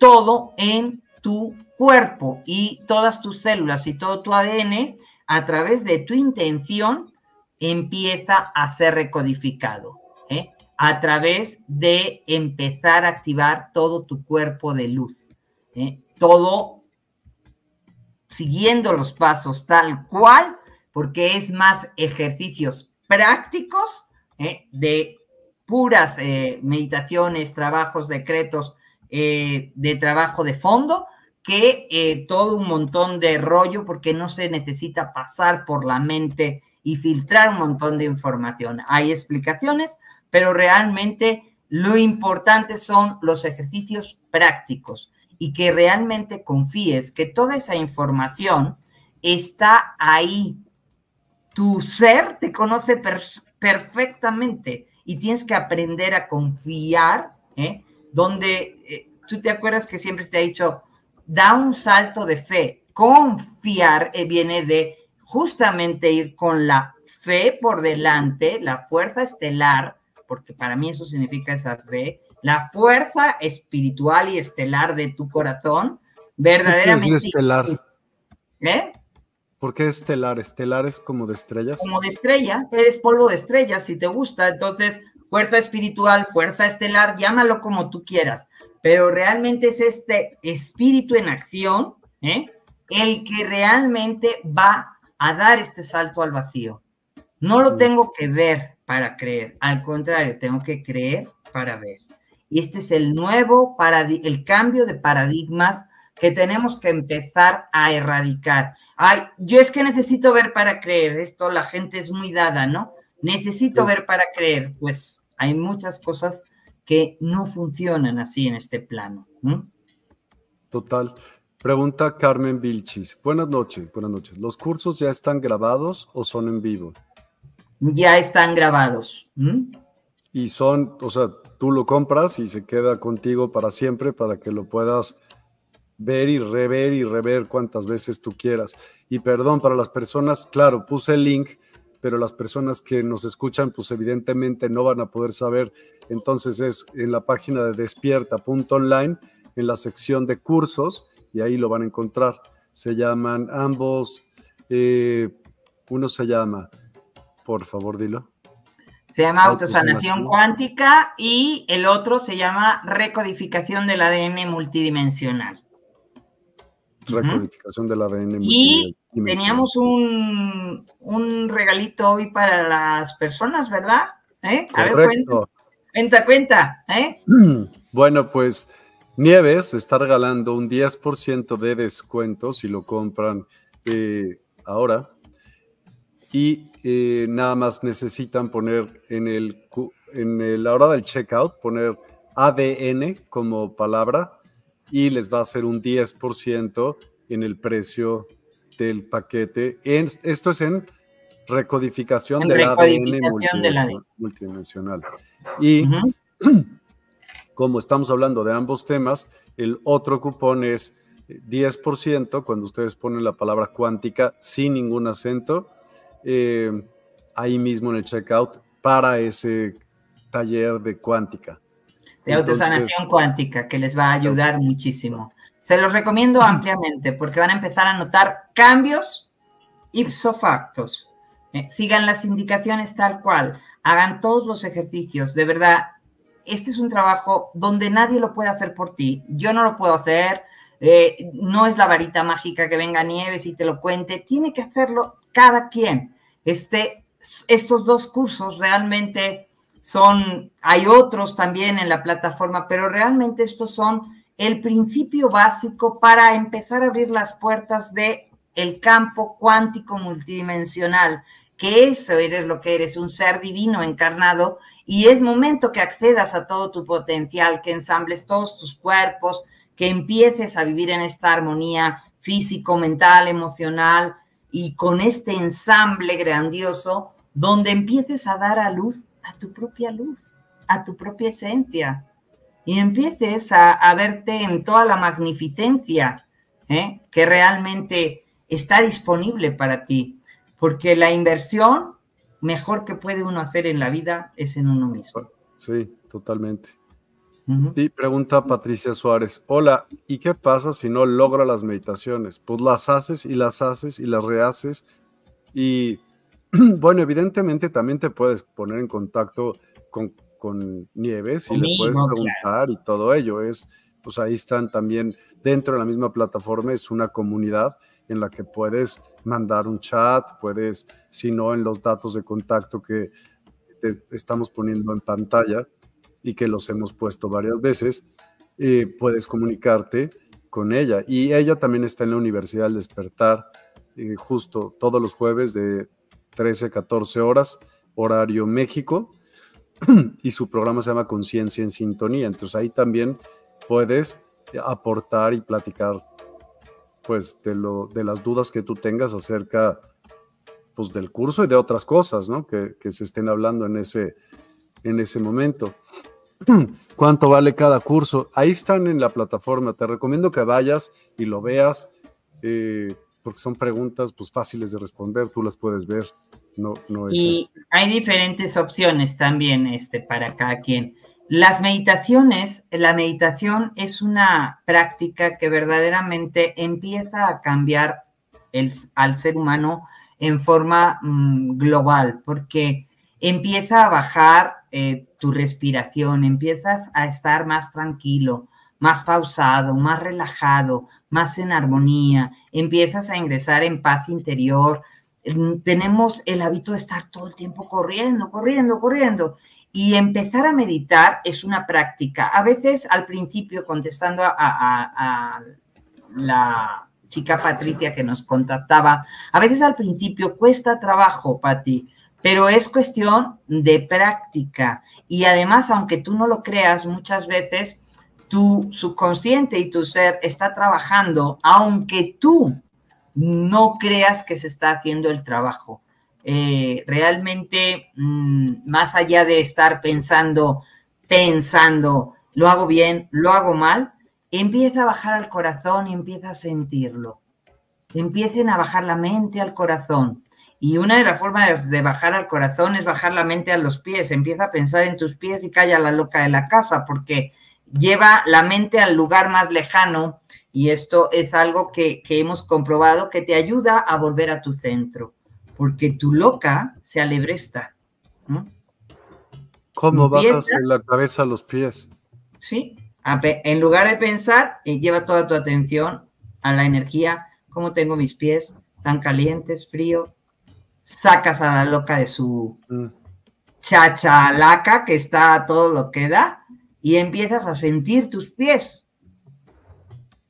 todo en tu cuerpo y todas tus células y todo tu ADN a través de tu intención empieza a ser recodificado. ¿eh? A través de empezar a activar todo tu cuerpo de luz. ¿eh? Todo siguiendo los pasos tal cual porque es más ejercicios prácticos ¿eh? de puras meditaciones, trabajos, decretos de trabajo de fondo, que todo un montón de rollo, porque no se necesita pasar por la mente y filtrar un montón de información. Hay explicaciones, pero realmente lo importante son los ejercicios prácticos y que realmente confíes que toda esa información está ahí tu ser te conoce perfectamente y tienes que aprender a confiar, ¿eh? donde eh, tú te acuerdas que siempre te ha dicho, da un salto de fe. Confiar eh, viene de justamente ir con la fe por delante, la fuerza estelar, porque para mí eso significa esa fe, la fuerza espiritual y estelar de tu corazón, verdaderamente. ¿Qué es estelar? ¿Eh? ¿Por qué estelar? ¿Estelar es como de estrellas? Como de estrella, eres polvo de estrellas si te gusta. Entonces, fuerza espiritual, fuerza estelar, llámalo como tú quieras. Pero realmente es este espíritu en acción ¿eh? el que realmente va a dar este salto al vacío. No lo tengo que ver para creer, al contrario, tengo que creer para ver. Y este es el nuevo, el cambio de paradigmas que tenemos que empezar a erradicar. Ay, yo es que necesito ver para creer, esto la gente es muy dada, ¿no? Necesito ver para creer, pues hay muchas cosas que no funcionan así en este plano. Total. Pregunta Carmen Vilchis. Buenas noches, buenas noches. ¿Los cursos ya están grabados o son en vivo? Ya están grabados. Y son, o sea, tú lo compras y se queda contigo para siempre para que lo puedas ver y rever y rever cuantas veces tú quieras. Y perdón para las personas, claro, puse el link, pero las personas que nos escuchan, pues evidentemente no van a poder saber. Entonces es en la página de despierta.online, en la sección de cursos, y ahí lo van a encontrar. Se llaman ambos, eh, uno se llama, por favor, dilo. Se llama autosanación cuántica y el otro se llama recodificación del ADN multidimensional. Recodificación del ADN multidimensional. Y teníamos un, regalito hoy para las personas, ¿verdad? ¿Eh? A ver, cuenta, cuenta, cuenta. ¿eh? Bueno, pues Nieves está regalando un 10% de descuento si lo compran eh, ahora y eh, nada más necesitan poner en el en la hora del checkout poner ADN como palabra y les va a hacer un 10% en el precio del paquete. esto es en recodificación, del, ADN multidimensional. Y como estamos hablando de ambos temas, el otro cupón es 10% cuando ustedes ponen la palabra cuántica sin ningún acento eh, ahí mismo en el checkout para ese taller de cuántica. De autosanación cuántica, que les va a ayudar muchísimo. Se los recomiendo ampliamente porque van a empezar a notar cambios ipso factos. Eh, sigan las indicaciones tal cual, hagan todos los ejercicios. De verdad, este es un trabajo donde nadie lo puede hacer por ti. Yo no lo puedo hacer. Eh, no es la varita mágica que venga Nieves y te lo cuente. Tiene que hacerlo cada quien. Este, estos dos cursos realmente son, hay otros también en la plataforma, pero realmente estos son el principio básico para empezar a abrir las puertas de el campo cuántico multidimensional, que eso eres lo que eres, un ser divino encarnado, y es momento que accedas a todo tu potencial, que ensambles todos tus cuerpos, que empieces a vivir en esta armonía físico, mental, emocional, y con este ensamble grandioso donde empieces a dar a luz a tu propia luz, a tu propia esencia y empieces a, verte en toda la magnificencia ¿eh? que realmente está disponible para ti, porque la inversión mejor que puede uno hacer en la vida es en uno mismo. Sí, totalmente. Y pregunta Patricia Suárez, hola, ¿y qué pasa si no logra las meditaciones? Pues las haces y las haces y las rehaces. Y bueno, evidentemente también te puedes poner en contacto con, con Nieves y le puedes preguntar y todo ello. Es, pues ahí están también dentro de la misma plataforma, es una comunidad en la que puedes mandar un chat, puedes, si no, en los datos de contacto que te estamos poniendo en pantalla, y que los hemos puesto varias veces, eh, puedes comunicarte con ella. Y ella también está en la Universidad del Despertar, eh, justo todos los jueves de 13 a 14 horas, horario México, y su programa se llama Conciencia en Sintonía. Entonces ahí también puedes aportar y platicar pues de, lo, de las dudas que tú tengas acerca pues del curso y de otras cosas, ¿no? Que, se estén hablando en ese, en ese momento. cuánto vale cada curso. Ahí están en la plataforma. Te recomiendo que vayas y lo veas, eh, porque son preguntas pues, fáciles de responder. Tú las puedes ver. No, no y hay diferentes opciones también este, para cada quien. Las meditaciones, la meditación es una práctica que verdaderamente empieza a cambiar el, al ser humano en forma mm, global, porque empieza a bajar eh, tu respiración, empiezas a estar más tranquilo, más pausado, más relajado, más en armonía, empiezas a ingresar en paz interior. Mm, tenemos el hábito de estar todo el tiempo corriendo, corriendo, corriendo. Y empezar a meditar es una práctica. A veces al principio, contestando a, la chica Patricia que nos contactaba, a veces al principio cuesta trabajo, Pati, pero es cuestión de práctica. Y además, aunque tú no lo creas, muchas veces tu subconsciente y tu ser está trabajando, aunque tú no creas que se está haciendo el trabajo. Eh, realmente, mm, más allá de estar pensando, pensando, lo hago bien, lo hago mal, empieza a bajar al corazón y empieza a sentirlo. Empiecen a bajar la mente al corazón Y una de las formas de bajar al corazón es bajar la mente a los pies. Empieza a pensar en tus pies y calla la loca de la casa, porque lleva la mente al lugar más lejano y esto es algo que, hemos comprobado que te ayuda a volver a tu centro, porque tu loca se alebresta. ¿Cómo bajas la cabeza a los pies? Sí, en lugar de pensar, eh, lleva toda tu atención a la energía, cómo tengo mis pies, tan calientes, frío, sacas a la loca de su mm. chachalaca, que está a todo lo que da, y empiezas a sentir tus pies.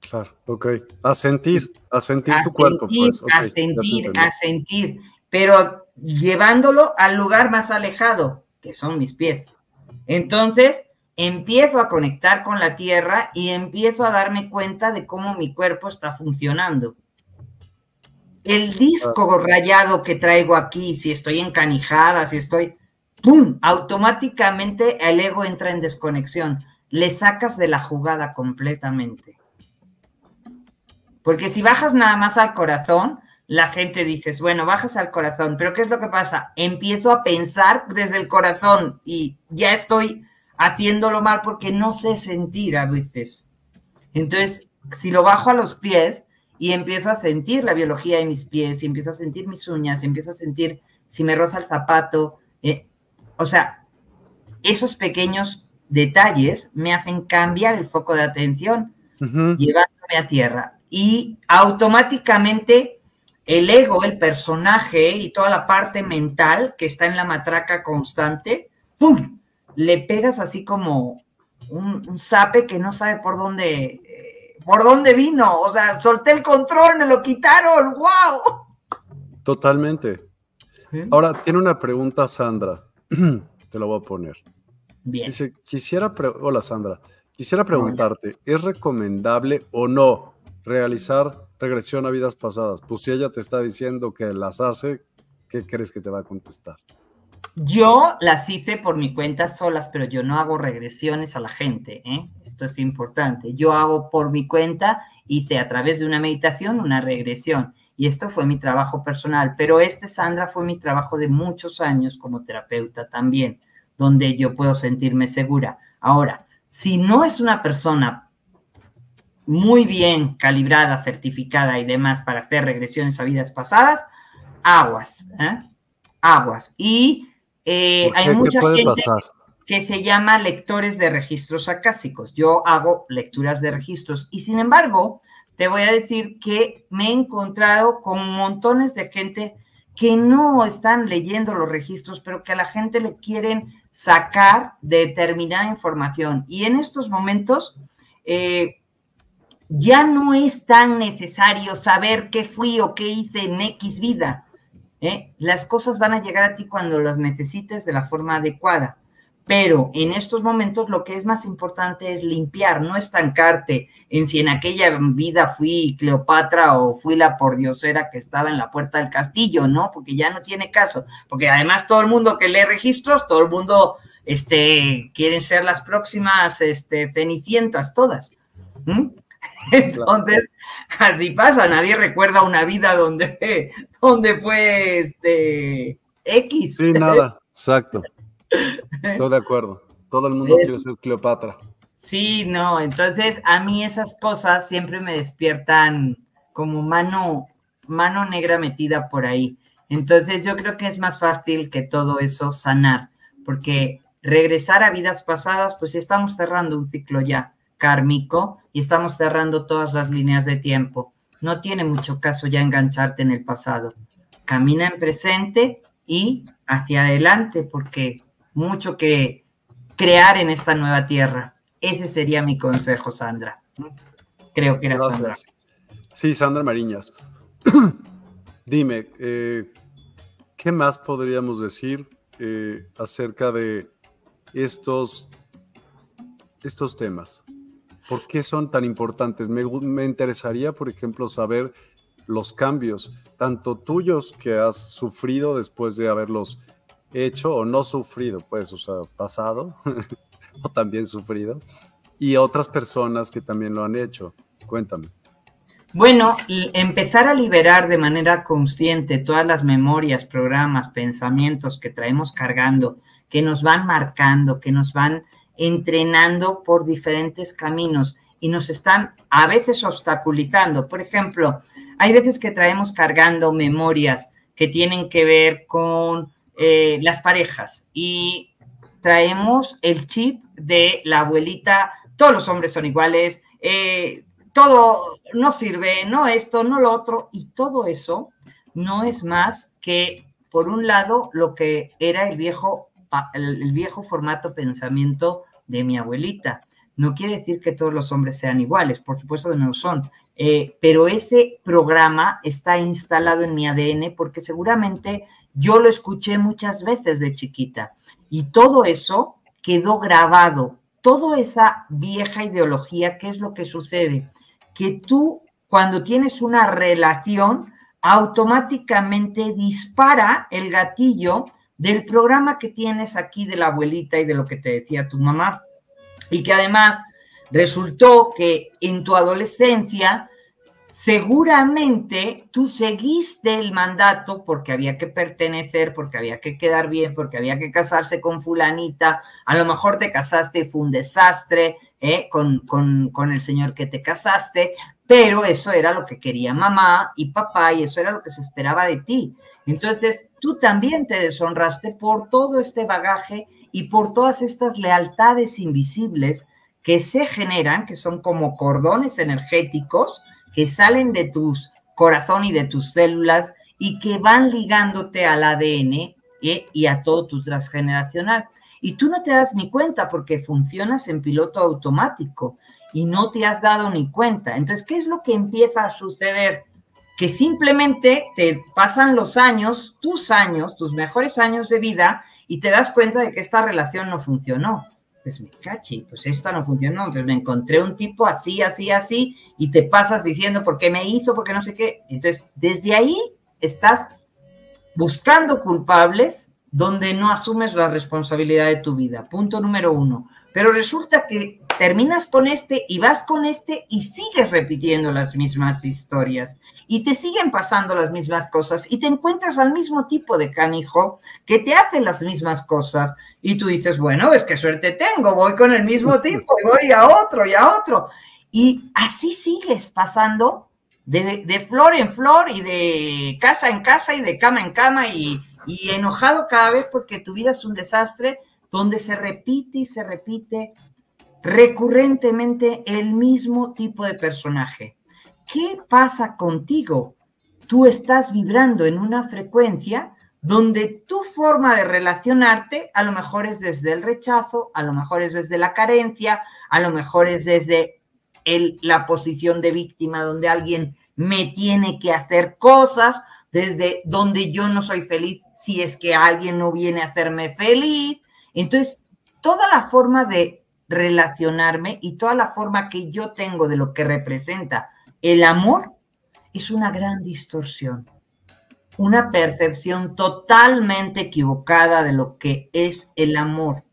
Claro, ok. A sentir, a sentir tu cuerpo. Pues. a sentir, a sentir, pero llevándolo al lugar más alejado, que son mis pies. Entonces, empiezo a conectar con la tierra y empiezo a darme cuenta de cómo mi cuerpo está funcionando. El disco ah. rayado que traigo aquí, si estoy encanijada, si estoy, ¡pum! Automáticamente el ego entra en desconexión. Le sacas de la jugada completamente. Porque si bajas nada más al corazón, la gente dices, bueno, bajas al corazón, pero ¿qué es lo que pasa? Empiezo a pensar desde el corazón y ya estoy haciéndolo mal porque no sé sentir a veces. Entonces, si lo bajo a los pies y empiezo a sentir la biología de mis pies, y empiezo a sentir mis uñas, y empiezo a sentir si me roza el zapato, eh, o sea, esos pequeños detalles me hacen cambiar el foco de atención, llevándome a tierra. Y automáticamente el ego, el personaje y toda la parte mental que está en la matraca constante, ¡pum! le pegas así como un, sape que no sabe por dónde, eh, por dónde vino. O sea, solté el control, me lo quitaron, wow. Totalmente. Ahora, tiene una pregunta Sandra. Te la voy a poner. Bien. Dice, quisiera, hola Sandra, quisiera preguntarte, ¿es recomendable o no realizar regresión a vidas pasadas? Pues si ella te está diciendo que las hace, ¿qué crees que te va a contestar? Yo las hice por mi cuenta solas, pero yo no hago regresiones a la gente. ¿eh? Esto es importante. Yo hago por mi cuenta, hice a través de una meditación una regresión. Y esto fue mi trabajo personal. Pero este, Sandra, fue mi trabajo de muchos años como terapeuta también, donde yo puedo sentirme segura. Ahora, si no es una persona muy bien calibrada, certificada y demás para hacer regresiones a vidas pasadas, aguas, ¿eh? aguas. Y eh, hay mucha gente que se llama lectores de registros acásicos. Yo hago lecturas de registros y sin embargo, te voy a decir que me he encontrado con montones de gente que no están leyendo los registros, pero que a la gente le quieren sacar determinada información. Y en estos momentos eh, ya no es tan necesario saber qué fui o qué hice en X vida. ¿eh? Las cosas van a llegar a ti cuando las necesites de la forma adecuada. Pero en estos momentos lo que es más importante es limpiar, no estancarte en si en aquella vida fui Cleopatra o fui la pordiosera que estaba en la puerta del castillo, ¿no? Porque ya no tiene caso. Porque además todo el mundo que lee registros, todo el mundo este, quieren ser las próximas este, cenicientas todas. Entonces, así pasa, nadie recuerda una vida donde, donde fue este X. Sí, nada, exacto. Estoy de acuerdo. Todo el mundo quiere ser Cleopatra. Sí, no, entonces a mí esas cosas siempre me despiertan como mano, mano negra metida por ahí. Entonces yo creo que es más fácil que todo eso sanar, porque regresar a vidas pasadas, pues estamos cerrando un ciclo ya kármico y estamos cerrando todas las líneas de tiempo. No tiene mucho caso ya engancharte en el pasado. Camina en presente y hacia adelante porque mucho que crear en esta nueva tierra. Ese sería mi consejo, Sandra. Creo que era Sandra. Sí, Sandra Mariñas. Dime, eh, ¿qué más podríamos decir eh, acerca de estos, estos temas? ¿Por qué son tan importantes? Me, interesaría, por ejemplo, saber los cambios, tanto tuyos que has sufrido después de haberlos hecho o no sufrido, pues, o sea, pasado o también sufrido, y otras personas que también lo han hecho. Cuéntame. Bueno, empezar a liberar de manera consciente todas las memorias, programas, pensamientos que traemos cargando, que nos van marcando, que nos van entrenando por diferentes caminos y nos están a veces obstaculizando. Por ejemplo, hay veces que traemos cargando memorias que tienen que ver con eh, las parejas y traemos el chip de la abuelita, todos los hombres son iguales, eh, todo no sirve, no esto, no lo otro, y todo eso no es más que, por un lado, lo que era el viejo, el viejo formato pensamiento de mi abuelita. No quiere decir que todos los hombres sean iguales, por supuesto no lo son, eh, pero ese programa está instalado en mi ADN porque seguramente yo lo escuché muchas veces de chiquita y todo eso quedó grabado, toda esa vieja ideología, ¿qué es lo que sucede? que tú cuando tienes una relación automáticamente dispara el gatillo del programa que tienes aquí de la abuelita y de lo que te decía tu mamá. Y que además resultó que en tu adolescencia seguramente tú seguiste el mandato porque había que pertenecer, porque había que quedar bien, porque había que casarse con fulanita, a lo mejor te casaste y fue un desastre ¿eh? con, con, con el señor que te casaste, pero eso era lo que quería mamá y papá y eso era lo que se esperaba de ti. Entonces tú también te deshonraste por todo este bagaje y por todas estas lealtades invisibles que se generan, que son como cordones energéticos, que salen de tu corazón y de tus células y que van ligándote al ADN ¿eh? y a todo tu transgeneracional. Y tú no te das ni cuenta porque funcionas en piloto automático y no te has dado ni cuenta. Entonces, ¿qué es lo que empieza a suceder? Que simplemente te pasan los años, tus años, tus mejores años de vida y te das cuenta de que esta relación no funcionó pues me cachi, pues esta no funcionó, pues me encontré un tipo así, así, así, y te pasas diciendo por qué me hizo, por qué no sé qué. Entonces, desde ahí estás buscando culpables donde no asumes la responsabilidad de tu vida. Punto número uno. Pero resulta que terminas con este y vas con este y sigues repitiendo las mismas historias y te siguen pasando las mismas cosas y te encuentras al mismo tipo de canijo que te hace las mismas cosas y tú dices, bueno, es que suerte tengo, voy con el mismo tipo y voy a otro y a otro. Y así sigues pasando de, de flor en flor y de casa en casa y de cama en cama y, y enojado cada vez porque tu vida es un desastre donde se repite y se repite recurrentemente el mismo tipo de personaje. ¿Qué pasa contigo? Tú estás vibrando en una frecuencia donde tu forma de relacionarte a lo mejor es desde el rechazo, a lo mejor es desde la carencia, a lo mejor es desde la posición de víctima donde alguien me tiene que hacer cosas, desde donde yo no soy feliz si es que alguien no viene a hacerme feliz. Entonces, toda la forma de relacionarme y toda la forma que yo tengo de lo que representa el amor es una gran distorsión, una percepción totalmente equivocada de lo que es el amor.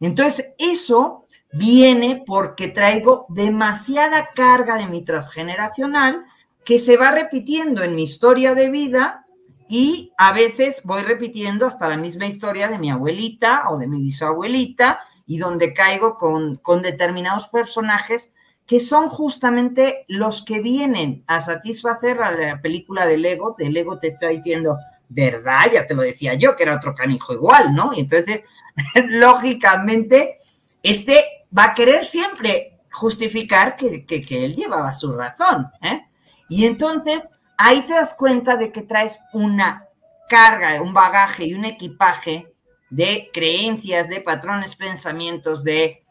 Entonces, eso viene porque traigo demasiada carga de mi transgeneracional que se va repitiendo en mi historia de vida y a veces voy repitiendo hasta la misma historia de mi abuelita o de mi bisabuelita y donde caigo con, con determinados personajes que son justamente los que vienen a satisfacer a la película del ego. Del ego te está diciendo, ¿verdad? Ya te lo decía yo, que era otro canijo igual, ¿no? Y entonces, lógicamente, este va a querer siempre justificar que, que, él llevaba su razón. ¿eh? Y entonces, ahí te das cuenta de que traes una carga, un bagaje y un equipaje de creencias, de patrones, pensamientos, de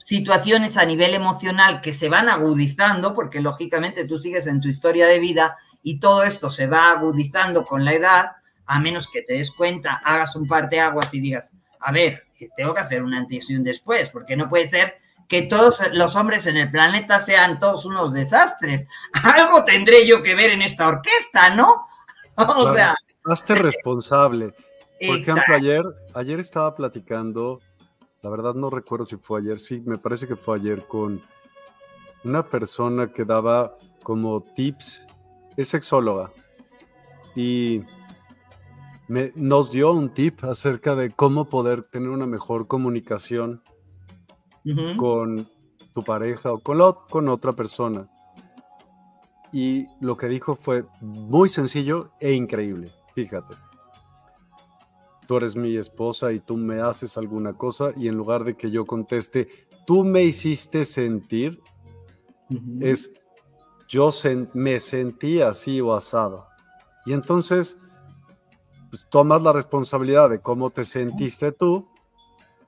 situaciones a nivel emocional que se van agudizando, porque lógicamente tú sigues en tu historia de vida y todo esto se va agudizando con la edad, a menos que te des cuenta, hagas un par de aguas y digas, a ver, tengo que hacer un antes y un después, porque no puede ser que todos los hombres en el planeta sean todos unos desastres. Algo tendré yo que ver en esta orquesta, ¿no? o sea... Hazte responsable. Por ejemplo, ayer, ayer estaba platicando, la verdad no recuerdo si fue ayer, sí, me parece que fue ayer con una persona que daba como tips, es sexóloga y nos dio un tip acerca de cómo poder tener una mejor comunicación con tu pareja o con, con otra persona. Y lo que dijo fue muy sencillo e increíble. Fíjate. Tú eres mi esposa y tú me haces alguna cosa y en lugar de que yo conteste, tú me hiciste sentir, es yo me sentí así o asado. Y entonces pues, tomas la responsabilidad de cómo te sentiste tú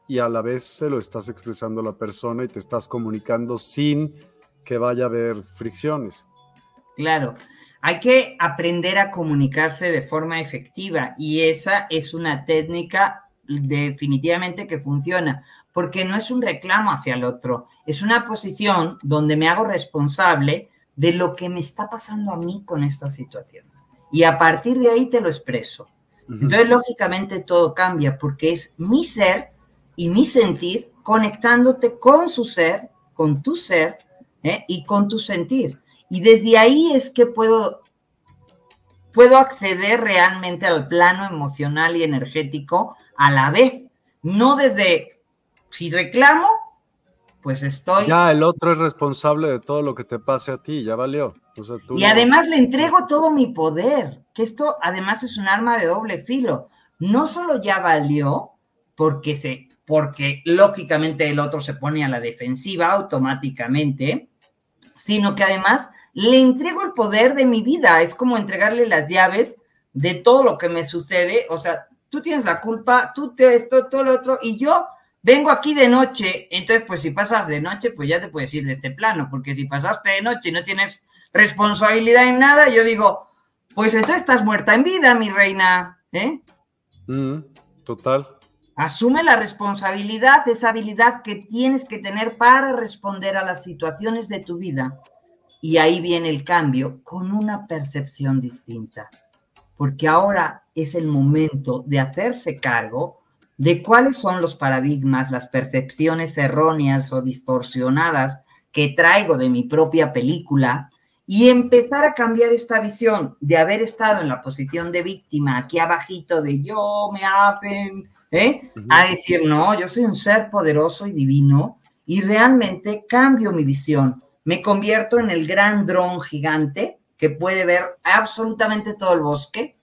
y a la vez se lo estás expresando a la persona y te estás comunicando sin que vaya a haber fricciones. Claro, hay que aprender a comunicarse de forma efectiva y esa es una técnica definitivamente que funciona, porque no es un reclamo hacia el otro, es una posición donde me hago responsable de lo que me está pasando a mí con esta situación. Y a partir de ahí te lo expreso. Entonces, lógicamente, todo cambia porque es mi ser y mi sentir conectándote con su ser, con tu ser ¿eh? y con tu sentir. Y desde ahí es que puedo, puedo acceder realmente al plano emocional y energético a la vez. No desde, si reclamo, pues estoy... Ya, el otro es responsable de todo lo que te pase a ti, ya valió. y además le entrego todo mi poder, que esto además es un arma de doble filo. No solo ya valió, porque, se, porque lógicamente el otro se pone a la defensiva automáticamente, sino que además le entrego el poder de mi vida. Es como entregarle las llaves de todo lo que me sucede. O sea, tú tienes la culpa, tú te esto, todo lo otro, y yo vengo aquí de noche, entonces pues si pasas de noche, pues ya te puedes ir de este plano, porque si pasaste de noche y no tienes responsabilidad en nada, yo digo, pues entonces estás muerta en vida, mi reina, ¿eh? Mm, total. Asume la responsabilidad, esa habilidad que tienes que tener para responder a las situaciones de tu vida. Y ahí viene el cambio con una percepción distinta. Porque ahora es el momento de hacerse cargo de cuáles son los paradigmas, las percepciones erróneas o distorsionadas que traigo de mi propia película y empezar a cambiar esta visión de haber estado en la posición de víctima, aquí abajito de yo me hacen, ¿eh? a decir, no, yo soy un ser poderoso y divino y realmente cambio mi visión. Me convierto en el gran dron gigante que puede ver absolutamente todo el bosque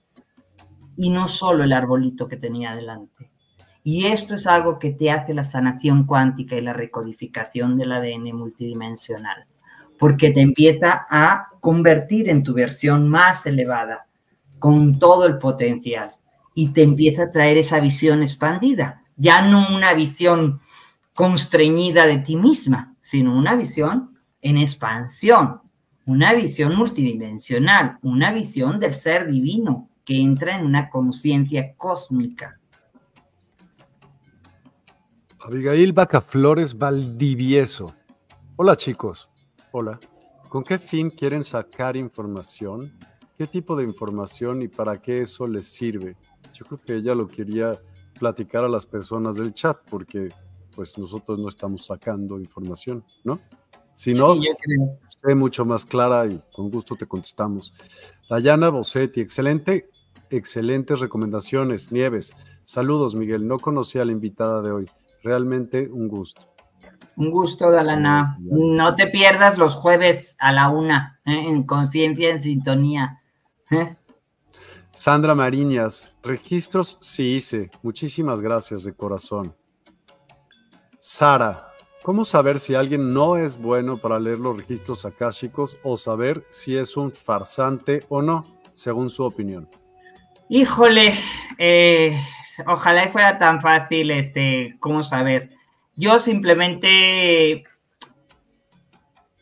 y no solo el arbolito que tenía delante. Y esto es algo que te hace la sanación cuántica y la recodificación del ADN multidimensional, porque te empieza a convertir en tu versión más elevada, con todo el potencial, y te empieza a traer esa visión expandida, ya no una visión constreñida de ti misma, sino una visión en expansión, una visión multidimensional, una visión del ser divino que entra en una conciencia cósmica Abigail Bacaflores Valdivieso. Hola chicos. Hola. ¿Con qué fin quieren sacar información? ¿Qué tipo de información y para qué eso les sirve? Yo creo que ella lo quería platicar a las personas del chat porque pues nosotros no estamos sacando información, ¿no? Si no, sí, mucho más clara y con gusto te contestamos. Dayana Bossetti, excelente, excelentes recomendaciones. Nieves, saludos Miguel, no conocía a la invitada de hoy. Realmente un gusto. Un gusto, Dalana. No te pierdas los jueves a la una, ¿eh? en conciencia, en sintonía. ¿eh? Sandra Mariñas, registros sí hice. Muchísimas gracias de corazón. Sara, ¿cómo saber si alguien no es bueno para leer los registros akáshicos o saber si es un farsante o no, según su opinión? Híjole, eh, ojalá fuera tan fácil, este, cómo saber. Yo simplemente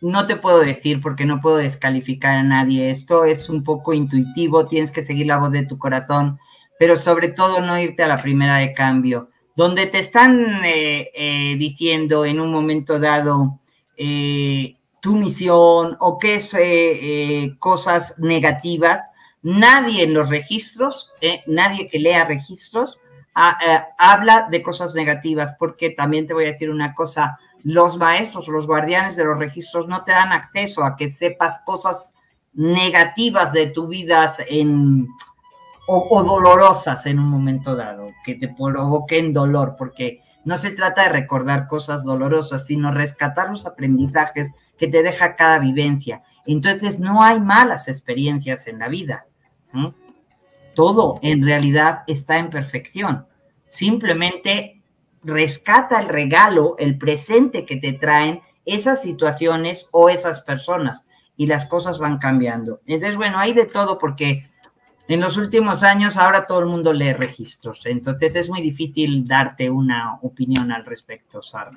no te puedo decir porque no puedo descalificar a nadie. Esto es un poco intuitivo, tienes que seguir la voz de tu corazón, pero sobre todo no irte a la primera de cambio. Donde te están eh, eh, diciendo en un momento dado eh, tu misión o que es cosas negativas, nadie en los registros, nadie que lea registros, habla de cosas negativas, porque también te voy a decir una cosa, los maestros, los guardianes de los registros no te dan acceso a que sepas cosas negativas de tu vida en, o, dolorosas en un momento dado, que te provoquen dolor, porque no se trata de recordar cosas dolorosas, sino rescatar los aprendizajes que te deja cada vivencia. Entonces no hay malas experiencias en la vida. Todo en realidad está en perfección. Simplemente rescata el regalo, el presente que te traen esas situaciones o esas personas y las cosas van cambiando. Entonces, bueno, hay de todo porque en los últimos años ahora todo el mundo lee registros, entonces es muy difícil darte una opinión al respecto, Sara.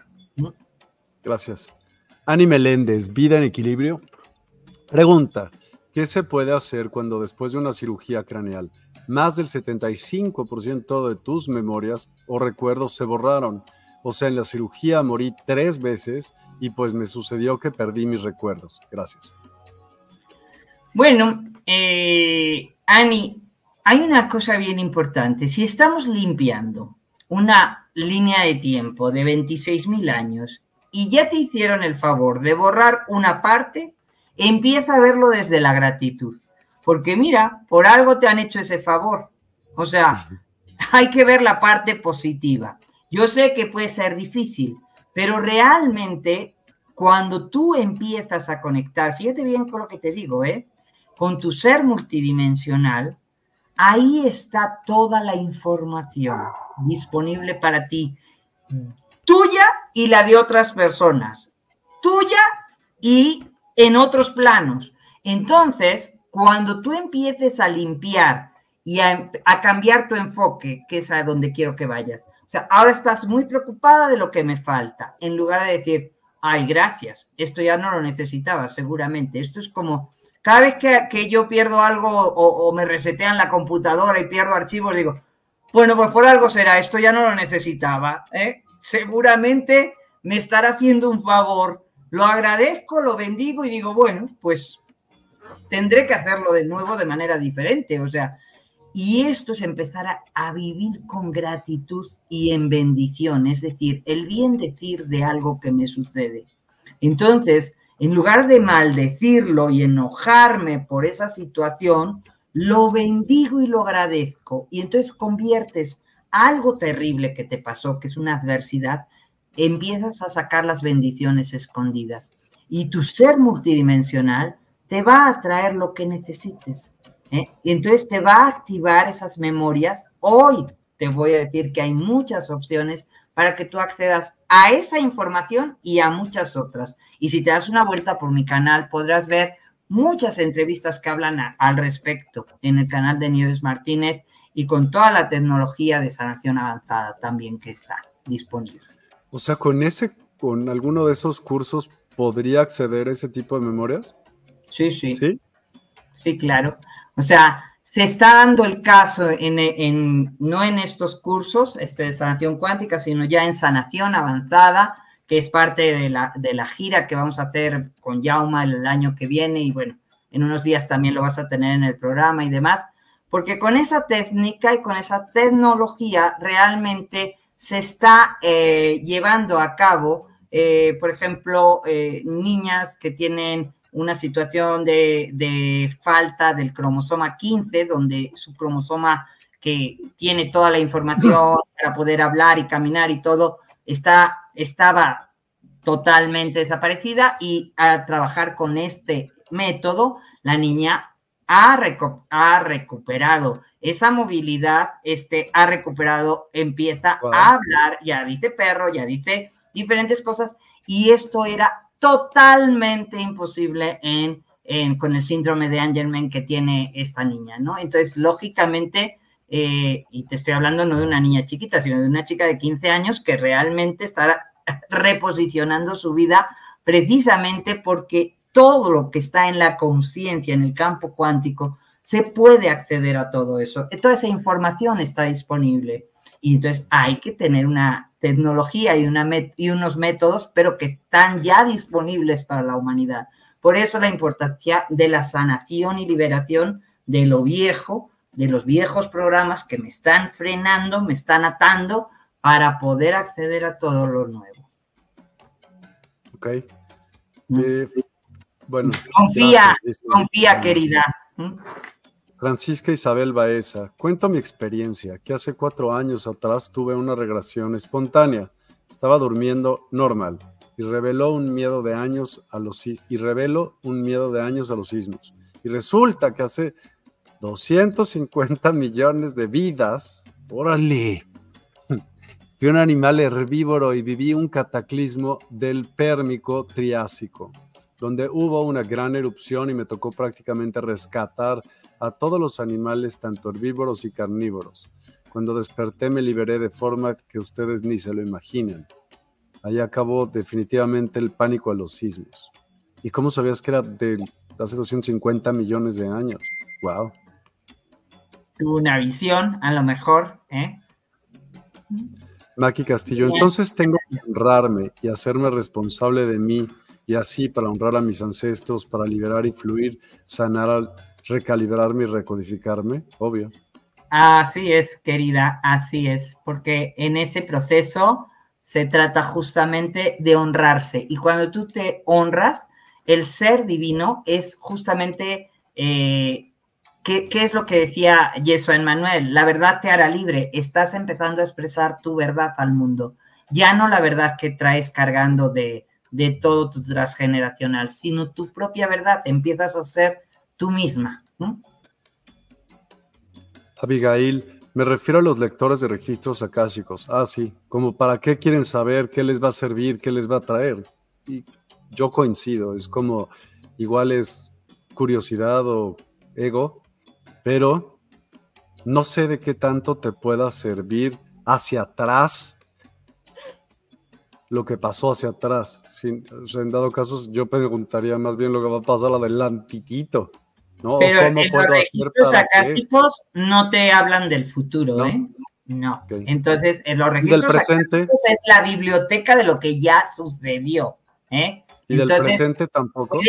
Gracias. Ani Meléndez, Vida en Equilibrio. Pregunta, ¿qué se puede hacer cuando después de una cirugía craneal más del 75% de tus memorias o recuerdos se borraron? O sea, en la cirugía morí tres veces y pues me sucedió que perdí mis recuerdos. Gracias. Bueno, eh, Ani, hay una cosa bien importante. Si estamos limpiando una línea de tiempo de 26.000 años y ya te hicieron el favor de borrar una parte, empieza a verlo desde la gratitud. Porque mira, por algo te han hecho ese favor. O sea, hay que ver la parte positiva. Yo sé que puede ser difícil, pero realmente cuando tú empiezas a conectar, fíjate bien con lo que te digo, ¿eh? Con tu ser multidimensional, ahí está toda la información disponible para ti, tuya y la de otras personas, tuya y en otros planos. Entonces, cuando tú empieces a limpiar y a, cambiar tu enfoque, que es a donde quiero que vayas, o sea, ahora estás muy preocupada de lo que me falta, en lugar de decir, ay, gracias, esto ya no lo necesitaba, seguramente. Esto es como cada vez que, yo pierdo algo o, me resetean la computadora y pierdo archivos, digo, bueno, pues por algo será, esto ya no lo necesitaba. ¿eh? Seguramente me estará haciendo un favor. Lo agradezco, lo bendigo y digo, bueno, pues tendré que hacerlo de nuevo de manera diferente. O sea, y esto es empezar a, a, vivir con gratitud y en bendición, es decir, el bien decir de algo que me sucede. Entonces, en lugar de maldecirlo y enojarme por esa situación, lo bendigo y lo agradezco. Y entonces conviertes algo terrible que te pasó, que es una adversidad, empiezas a sacar las bendiciones escondidas. Y tu ser multidimensional te va a traer lo que necesites. ¿eh? Y entonces te va a activar esas memorias. Hoy te voy a decir que hay muchas opciones para que tú accedas a esa información y a muchas otras. Y si te das una vuelta por mi canal, podrás ver muchas entrevistas que hablan al respecto en el canal de Nieves Martínez y con toda la tecnología de sanación avanzada también que está disponible. O sea, con ese, con alguno de esos cursos, ¿podría acceder a ese tipo de memorias? Sí, sí. Sí. Sí, claro. O sea, se está dando el caso en, no en estos cursos este, de sanación cuántica, sino ya en sanación avanzada, que es parte de la, de la gira que vamos a hacer con Yauma el año que viene y bueno, en unos días también lo vas a tener en el programa y demás, porque con esa técnica y con esa tecnología realmente se está eh, llevando a cabo, eh, por ejemplo, eh, niñas que tienen una situación de, falta del cromosoma 15, donde su cromosoma que tiene toda la información para poder hablar y caminar y todo, está, estaba totalmente desaparecida y al trabajar con este método, la niña ha, ha recuperado esa movilidad, este, ha recuperado, empieza a hablar, ya dice perro, ya dice diferentes cosas, y esto era totalmente imposible en, con el síndrome de Angelman que tiene esta niña, ¿no? Entonces, lógicamente, eh, y te estoy hablando no de una niña chiquita, sino de una chica de 15 años que realmente está reposicionando su vida precisamente porque todo lo que está en la conciencia, en el campo cuántico, se puede acceder a todo eso. Toda esa información está disponible. Y entonces hay que tener una tecnología y, una y unos métodos, pero que están ya disponibles para la humanidad. Por eso la importancia de la sanación y liberación de lo viejo, de los viejos programas que me están frenando, me están atando para poder acceder a todo lo nuevo. Ok. Eh, bueno. Confía, confía, querida. Francisca Isabel Baeza, cuento mi experiencia, que hace cuatro años atrás tuve una regresión espontánea. Estaba durmiendo normal y reveló un miedo de años a los y reveló un miedo de años a los sismos. Y resulta que hace 250 millones de vidas, órale, fui un animal herbívoro y viví un cataclismo del pérmico triásico, donde hubo una gran erupción y me tocó prácticamente rescatar a todos los animales, tanto herbívoros y carnívoros. Cuando desperté me liberé de forma que ustedes ni se lo imaginan. Ahí acabó definitivamente el pánico a los sismos. ¿Y cómo sabías que era de hace 250 millones de años? ¡Wow! Tuvo una visión, a lo mejor, ¿eh? Maki Castillo, entonces tengo que honrarme y hacerme responsable de mí y así para honrar a mis ancestros, para liberar y fluir, sanar, recalibrarme y recodificarme, obvio. Así es, querida, así es, porque en ese proceso se trata justamente de honrarse. Y cuando tú te honras, el ser divino es justamente, eh, ¿qué, es lo que decía Yeso Manuel? La verdad te hará libre. Estás empezando a expresar tu verdad al mundo. Ya no la verdad que traes cargando de, de todo tu transgeneracional, sino tu propia verdad. Empiezas a ser tú misma. Abigail, me refiero a los lectores de registros akáshicos. Ah, sí, como para qué quieren saber, qué les va a servir, qué les va a traer. Y yo coincido, es como igual es curiosidad o ego, pero no sé de qué tanto te pueda servir hacia atrás lo que pasó hacia atrás. en dado caso, yo preguntaría más bien lo que va a pasar adelantito. Pero en los registros acásicos no te hablan del futuro, ¿no? ¿eh? No. Entonces, en los registros del presente? es la biblioteca de lo que ya sucedió, ¿eh? ¿Y del presente tampoco?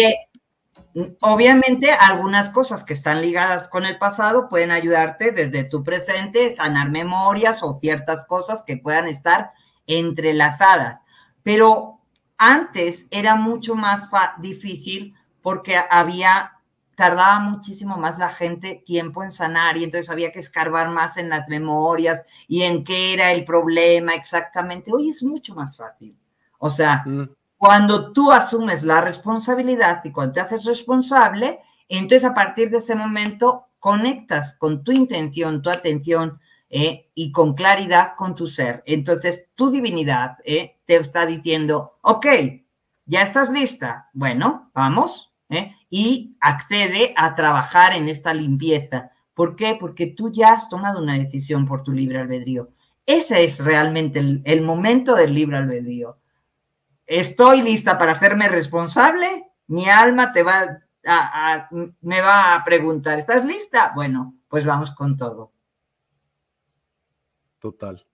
obviamente, algunas cosas que están ligadas con el pasado pueden ayudarte desde tu presente, sanar memorias o ciertas cosas que puedan estar entrelazadas. Pero antes era mucho más difícil porque había tardaba muchísimo más la gente tiempo en sanar y entonces había que escarbar más en las memorias y en qué era el problema exactamente. Hoy es mucho más fácil. O sea, mm. cuando tú asumes la responsabilidad y cuando te haces responsable, entonces a partir de ese momento conectas con tu intención, tu atención eh, y con claridad con tu ser. Entonces tu divinidad eh, te está diciendo, ok, ya estás lista. Bueno, vamos, ¿eh? y accede a trabajar en esta limpieza. ¿Por qué? Porque tú ya has tomado una decisión por tu libre albedrío. Ese es realmente el, momento del libre albedrío. Estoy lista para hacerme responsable. Mi alma te va me va a preguntar, ¿estás lista? Bueno, pues vamos con todo. Total.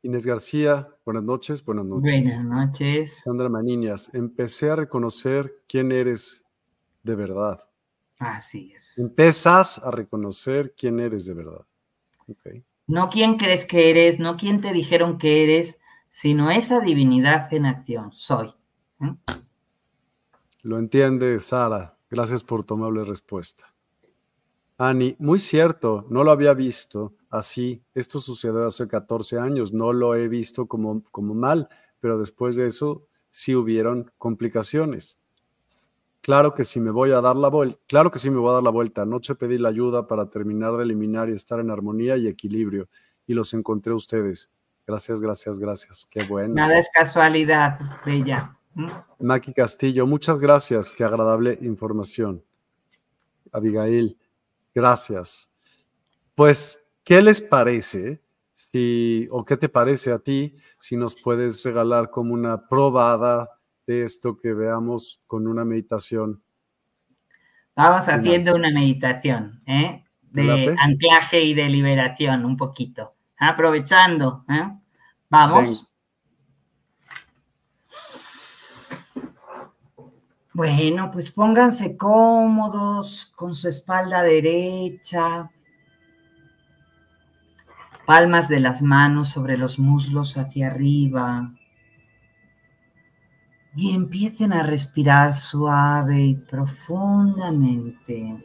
Inés García, buenas noches, buenas noches. Buenas noches. Sandra Maniñas, empecé a reconocer quién eres de verdad. Así es. Empezas a reconocer quién eres de verdad. No quién crees que eres, no quién te dijeron que eres, sino esa divinidad en acción. Soy. ¿eh? Lo entiende, Sara. Gracias por tu amable respuesta. Ani, muy cierto, no lo había visto así. Esto sucedió hace 14 años, no lo he visto como, como mal, pero después de eso sí hubieron complicaciones. Claro que sí me voy a dar la vuelta, claro que sí me voy a dar la vuelta. Anoche pedí la ayuda para terminar de eliminar y estar en armonía y equilibrio y los encontré a ustedes. Gracias, gracias, gracias. Qué bueno. Nada es casualidad, Bella. ¿Mm? Maki Castillo, muchas gracias. Qué agradable información. Abigail, gracias. Pues ¿Qué les parece si, o qué te parece a ti si nos puedes regalar como una probada de esto que veamos con una meditación? Vamos haciendo una meditación ¿eh? de anclaje y de liberación un poquito, aprovechando. ¿eh? Vamos. Bueno, pues pónganse cómodos con su espalda derecha, palmas de las manos sobre los muslos hacia arriba. y empiecen a respirar suave y profundamente.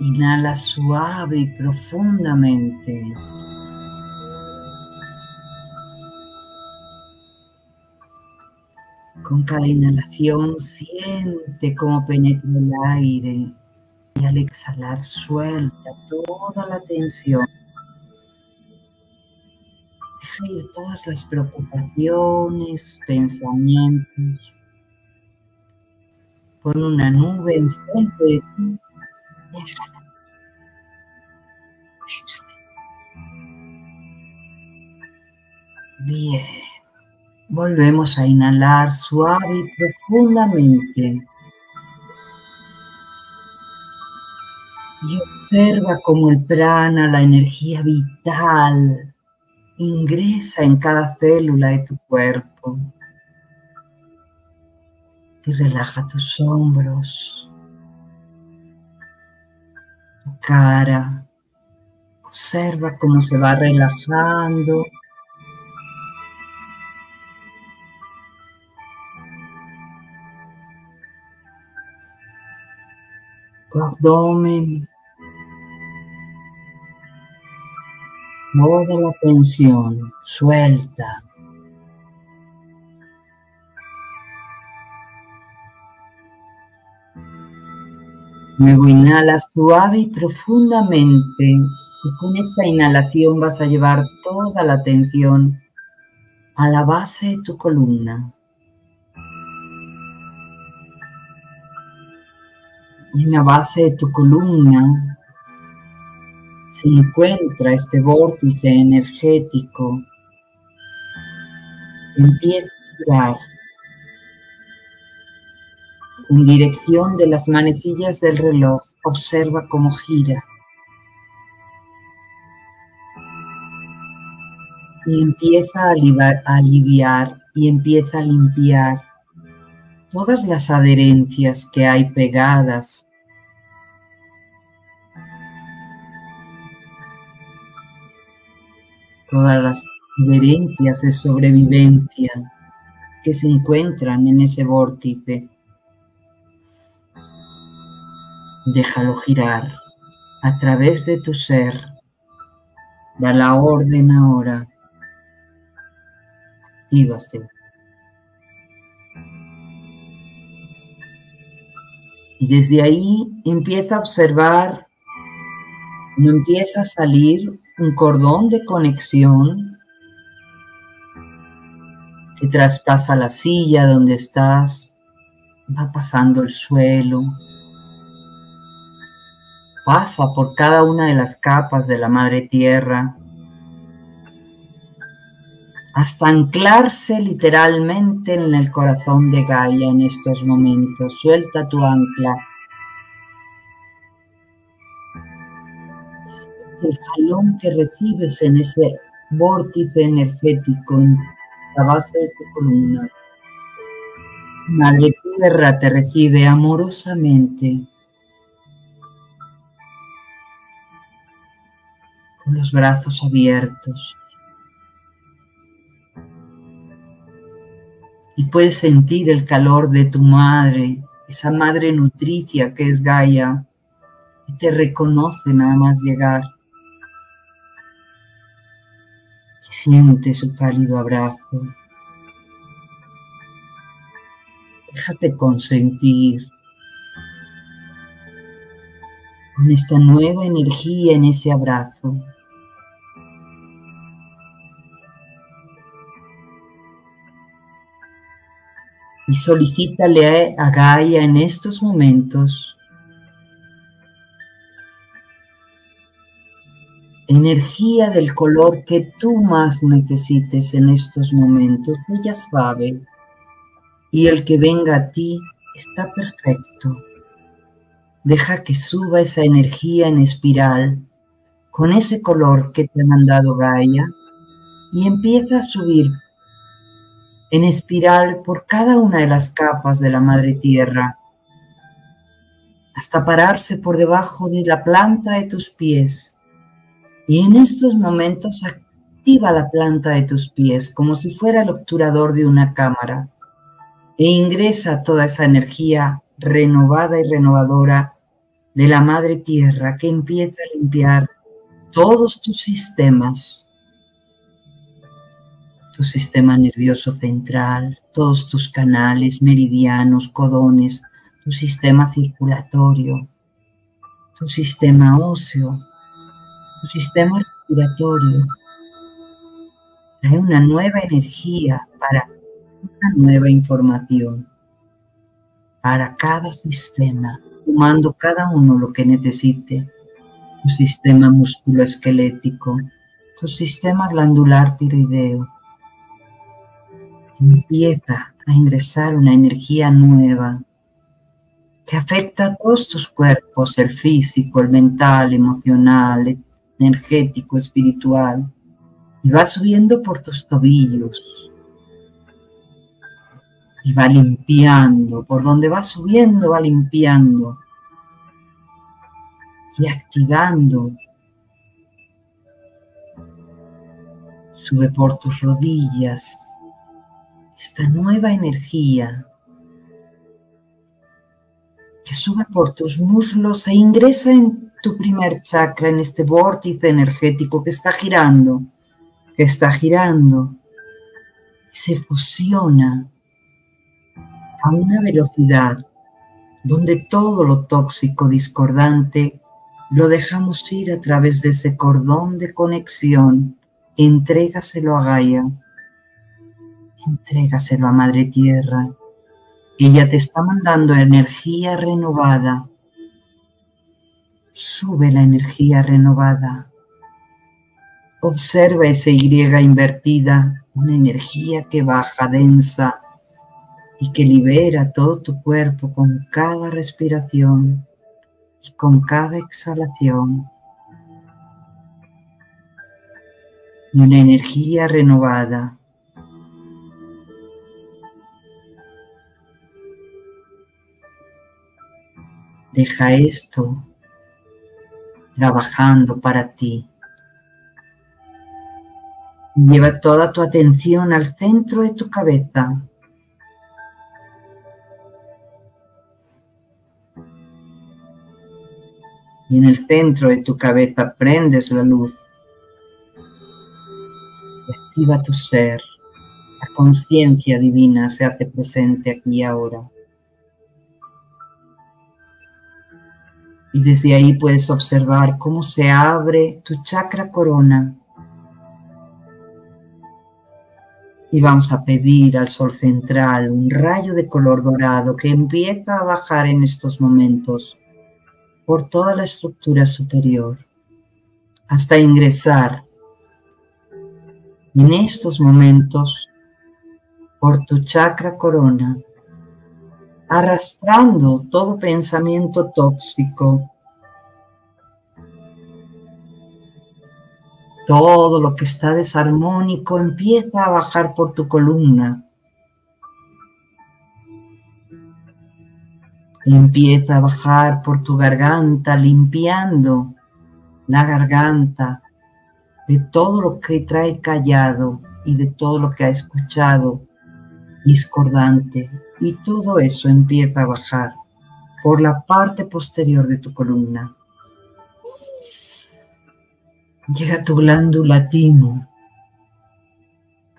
Inhala suave y profundamente. Con cada inhalación siente cómo penetra el aire y al exhalar suelta toda la tensión Deja ir todas las preocupaciones, pensamientos. Pon una nube enfrente de ti. Déjala. Bien. Volvemos a inhalar suave y profundamente. Y observa como el prana, la energía vital, ingresa en cada célula de tu cuerpo y relaja tus hombros, tu cara. Observa cómo se va relajando. Tu abdomen, Toda la tensión suelta. Luego inhala suave y profundamente con esta inhalación vas a llevar toda la atención a la base de tu columna. En la base de tu columna se encuentra este vórtice energético, empieza a girar en dirección de las manecillas del reloj. Observa cómo gira. Y empieza a aliviar y empieza a limpiar todas las adherencias que hay pegadas todas las herencias de sobrevivencia que se encuentran en ese vórtice. Déjalo girar a través de tu ser. Da la orden ahora. Actívate. Y desde ahí empieza a observar, no empieza a salir un cordón de conexión que traspasa la silla donde estás, va pasando el suelo, pasa por cada una de las capas de la madre tierra, hasta anclarse literalmente en el corazón de Gaia en estos momentos. Suelta tu ancla el jalón que recibes en ese vórtice energético en la base de tu columna. Madre Tierra te recibe amorosamente con los brazos abiertos. Y puedes sentir el calor de tu madre, esa madre nutricia que es Gaia, y te reconoce nada más llegar. Siente su cálido abrazo. Déjate consentir en esta nueva energía, en ese abrazo. Y solicítale a Gaia en estos momentos energía del color que tú más necesites en estos momentos. Ella sabe. Y el que venga a ti está perfecto. Deja que suba esa energía en espiral con ese color que te ha mandado Gaia y empieza a subir en espiral por cada una de las capas de la madre tierra hasta pararse por debajo de la planta de tus pies y en estos momentos activa la planta de tus pies como si fuera el obturador de una cámara e ingresa toda esa energía renovada y renovadora de la madre tierra que empieza a limpiar todos tus sistemas, tu sistema nervioso central, todos tus canales, meridianos, codones, tu sistema circulatorio, tu sistema óseo, tu sistema respiratorio. Hay una nueva energía para una nueva información para cada sistema, tomando cada uno lo que necesite. Tu sistema musculoesquelético, tu sistema glandular tiroideo. Empieza a ingresar una energía nueva que afecta a todos tus cuerpos, el físico, el mental, emocional, energético, espiritual, y va subiendo por tus tobillos, y va limpiando, por donde va subiendo va limpiando. Y activando. Sube por tus rodillas. Esta nueva energía. Que sube por tus muslos e ingresa en tu primer chakra, en este vórtice energético que está girando, que está girando, se fusiona a una velocidad donde todo lo tóxico discordante lo dejamos ir a través de ese cordón de conexión. Entrégaselo a Gaia. Entrégaselo a Madre Tierra. Ella te está mandando energía renovada. Sube la energía renovada. Observa esa Y invertida, una energía que baja densa, y que libera todo tu cuerpo con cada respiración y con cada exhalación. Y una energía renovada. Deja esto trabajando para ti. Lleva toda tu atención al centro de tu cabeza y en el centro de tu cabeza prendes la luz. Activa tu ser. La conciencia divina se hace presente aquí y ahora. Y desde ahí puedes observar cómo se abre tu chakra corona. Y vamos a pedir al sol central un rayo de color dorado que empieza a bajar en estos momentos por toda la estructura superior hasta ingresar en estos momentos por tu chakra corona, arrastrando todo pensamiento tóxico, todo lo que está desarmónico empieza a bajar por tu columna Empieza a bajar por tu garganta, limpiando la garganta de todo lo que trae callado y de todo lo que ha escuchado discordante. Y todo eso empieza a bajar por la parte posterior de tu columna. Llega tu glándula timo,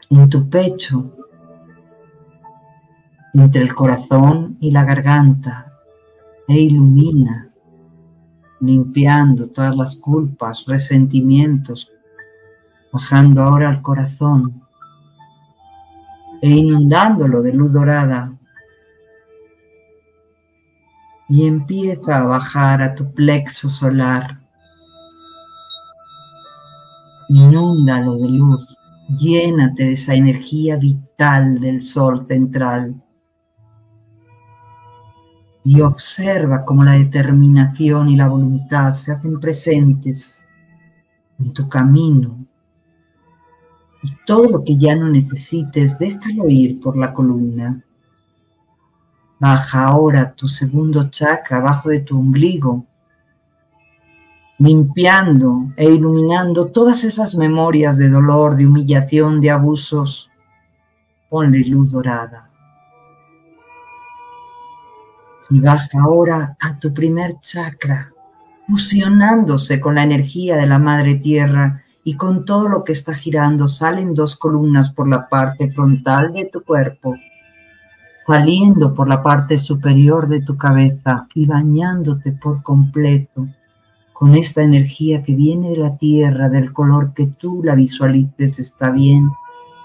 en tu pecho, entre el corazón y la garganta, e ilumina, limpiando todas las culpas, resentimientos, bajando ahora al corazón e inundándolo de luz dorada. Y empieza a bajar a tu plexo solar. Inúndalo de luz, llénate de esa energía vital del sol central y observa cómo la determinación y la voluntad se hacen presentes en tu camino. Y todo lo que ya no necesites, déjalo ir por la columna. Baja ahora tu segundo chakra abajo de tu ombligo limpiando e iluminando todas esas memorias de dolor, de humillación, de abusos. Ponle luz dorada. Y baja ahora a tu primer chakra, fusionándose con la energía de la Madre Tierra y con todo lo que está girando. Salen dos columnas por la parte frontal de tu cuerpo, saliendo por la parte superior de tu cabeza y bañándote por completo con esta energía que viene de la tierra, del color que tú la visualices, está bien.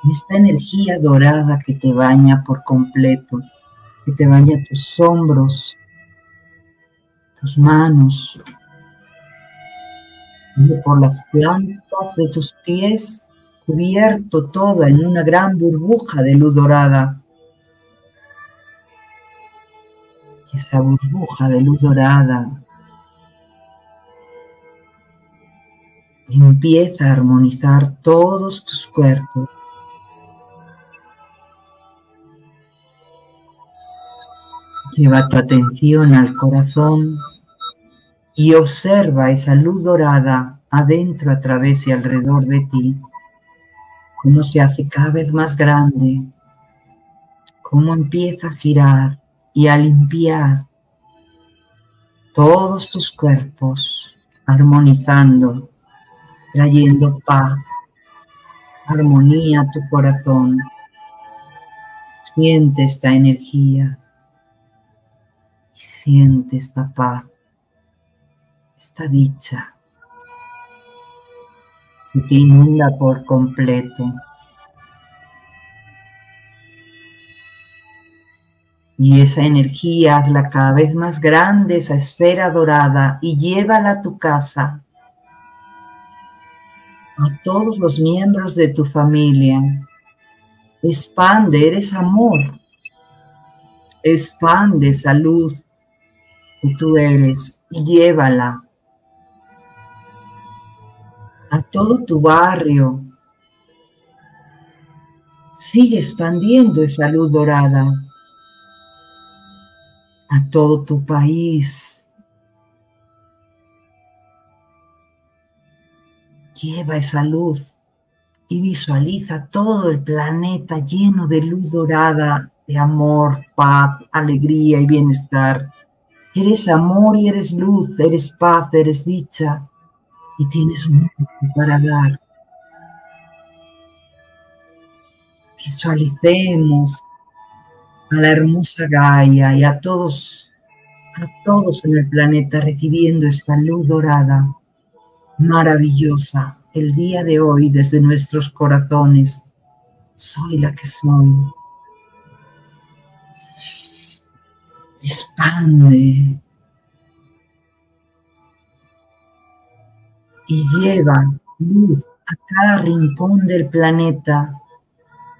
Esta energía dorada que te baña por completo, que te baña tus hombros, tus manos, por las plantas de tus pies, cubierto toda en una gran burbuja de luz dorada. Esa burbuja de luz dorada. Empieza a armonizar todos tus cuerpos. Lleva tu atención al corazón y observa esa luz dorada adentro, a través y alrededor de ti, cómo se hace cada vez más grande, cómo empieza a girar y a limpiar todos tus cuerpos, armonizando trayendo paz, armonía a tu corazón. Siente esta energía y siente esta paz, esta dicha que te inunda por completo. Y esa energía hazla cada vez más grande, esa esfera dorada, y llévala a tu casa a todos los miembros de tu familia. Expande, eres amor. Expande esa luz que tú eres y llévala a todo tu barrio. Sigue expandiendo esa luz dorada a todo tu país, Lleva esa luz y visualiza todo el planeta lleno de luz dorada, de amor, paz, alegría y bienestar. Eres amor y eres luz, eres paz, eres dicha y tienes mucho para dar. Visualicemos a la hermosa Gaia y a todos, a todos en el planeta recibiendo esta luz dorada maravillosa el día de hoy desde nuestros corazones. Soy la que soy. Expande y lleva luz a cada rincón del planeta,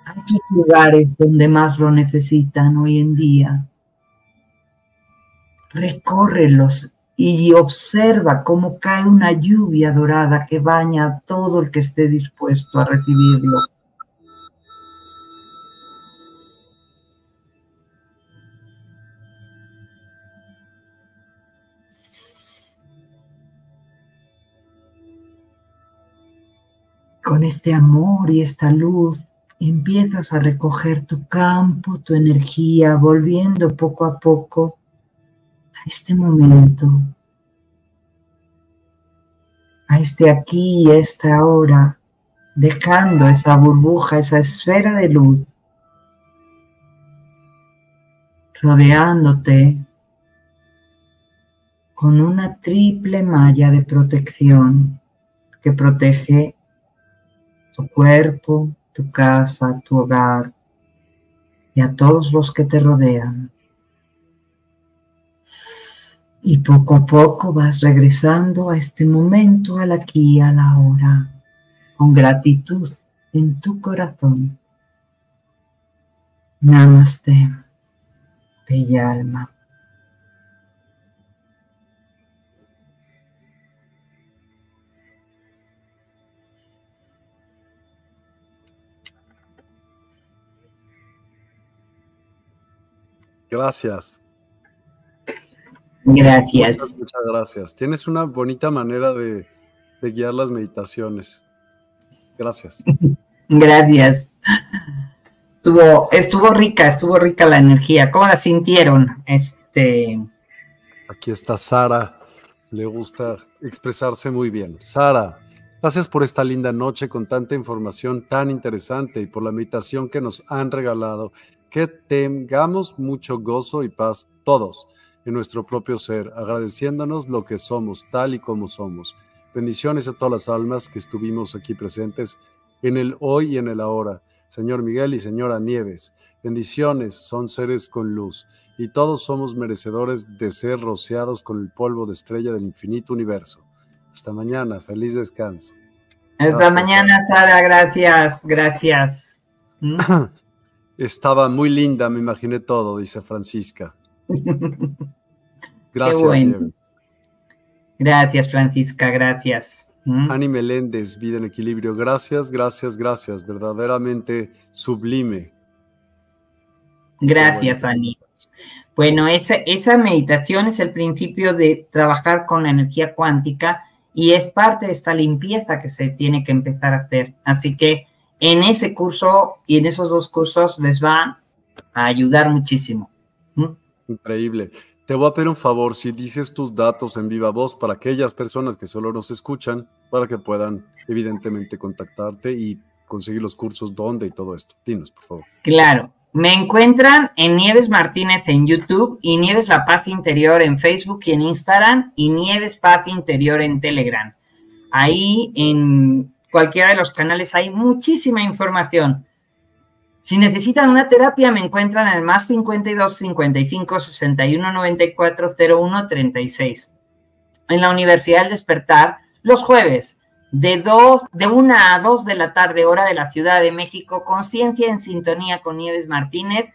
a los lugares donde más lo necesitan hoy en día. Recórrelos y observa cómo cae una lluvia dorada que baña a todo el que esté dispuesto a recibirlo. Con este amor y esta luz empiezas a recoger tu campo, tu energía, volviendo poco a poco a este momento, a este aquí y esta hora, dejando esa burbuja, esa esfera de luz, rodeándote con una triple malla de protección que protege tu cuerpo, tu casa, tu hogar y a todos los que te rodean. Y poco a poco vas regresando a este momento, al aquí a la hora, con gratitud en tu corazón. Namaste, bella alma. Gracias. Gracias. Muchas, gracias. Tienes una bonita manera de, guiar las meditaciones. Gracias. gracias. Estuvo, estuvo rica, estuvo rica la energía. ¿Cómo la sintieron? Este. Aquí está Sara. Le gusta expresarse muy bien. Sara, Gracias por esta linda noche con tanta información tan interesante y por la meditación que nos han regalado. Que tengamos mucho gozo y paz todos en nuestro propio ser, agradeciéndonos lo que somos, tal y como somos. Bendiciones a todas las almas que estuvimos aquí presentes en el hoy y en el ahora. Señor Miguel y señora Nieves, bendiciones, son seres con luz y todos somos merecedores de ser rociados con el polvo de estrella del infinito universo. Hasta mañana, feliz descanso. Hasta mañana, Sara, gracias, gracias. ¿Mm? Estaba muy linda, me imaginé todo, dice Francisca. Gracias. Gracias, Francisca, gracias. ¿Mm? Ani Meléndez, Vida en Equilibrio, gracias, gracias, gracias, verdaderamente sublime. Gracias, Ani. Bueno, esa, esa meditación es el principio de trabajar con la energía cuántica y es parte de esta limpieza que se tiene que empezar a hacer. Así que en ese curso y en esos dos cursos les va a ayudar muchísimo. ¿Mm? Increíble. Te voy a pedir un favor, si dices tus datos en viva voz para aquellas personas que solo nos escuchan, para que puedan evidentemente contactarte y conseguir los cursos, dónde y todo esto. Dinos, por favor. Claro. Me encuentran en Nieves Martínez en YouTube y Nieves La Paz Interior en Facebook y en Instagram y Nieves Paz Interior en Telegram. Ahí en cualquiera de los canales hay muchísima información. Si necesitan una terapia, me encuentran en el más 52 55 61 94 01 36. En la Universidad del Despertar, los jueves, de, dos, de una a dos de la tarde, hora de la Ciudad de México, Conciencia en sintonía con Nieves Martínez.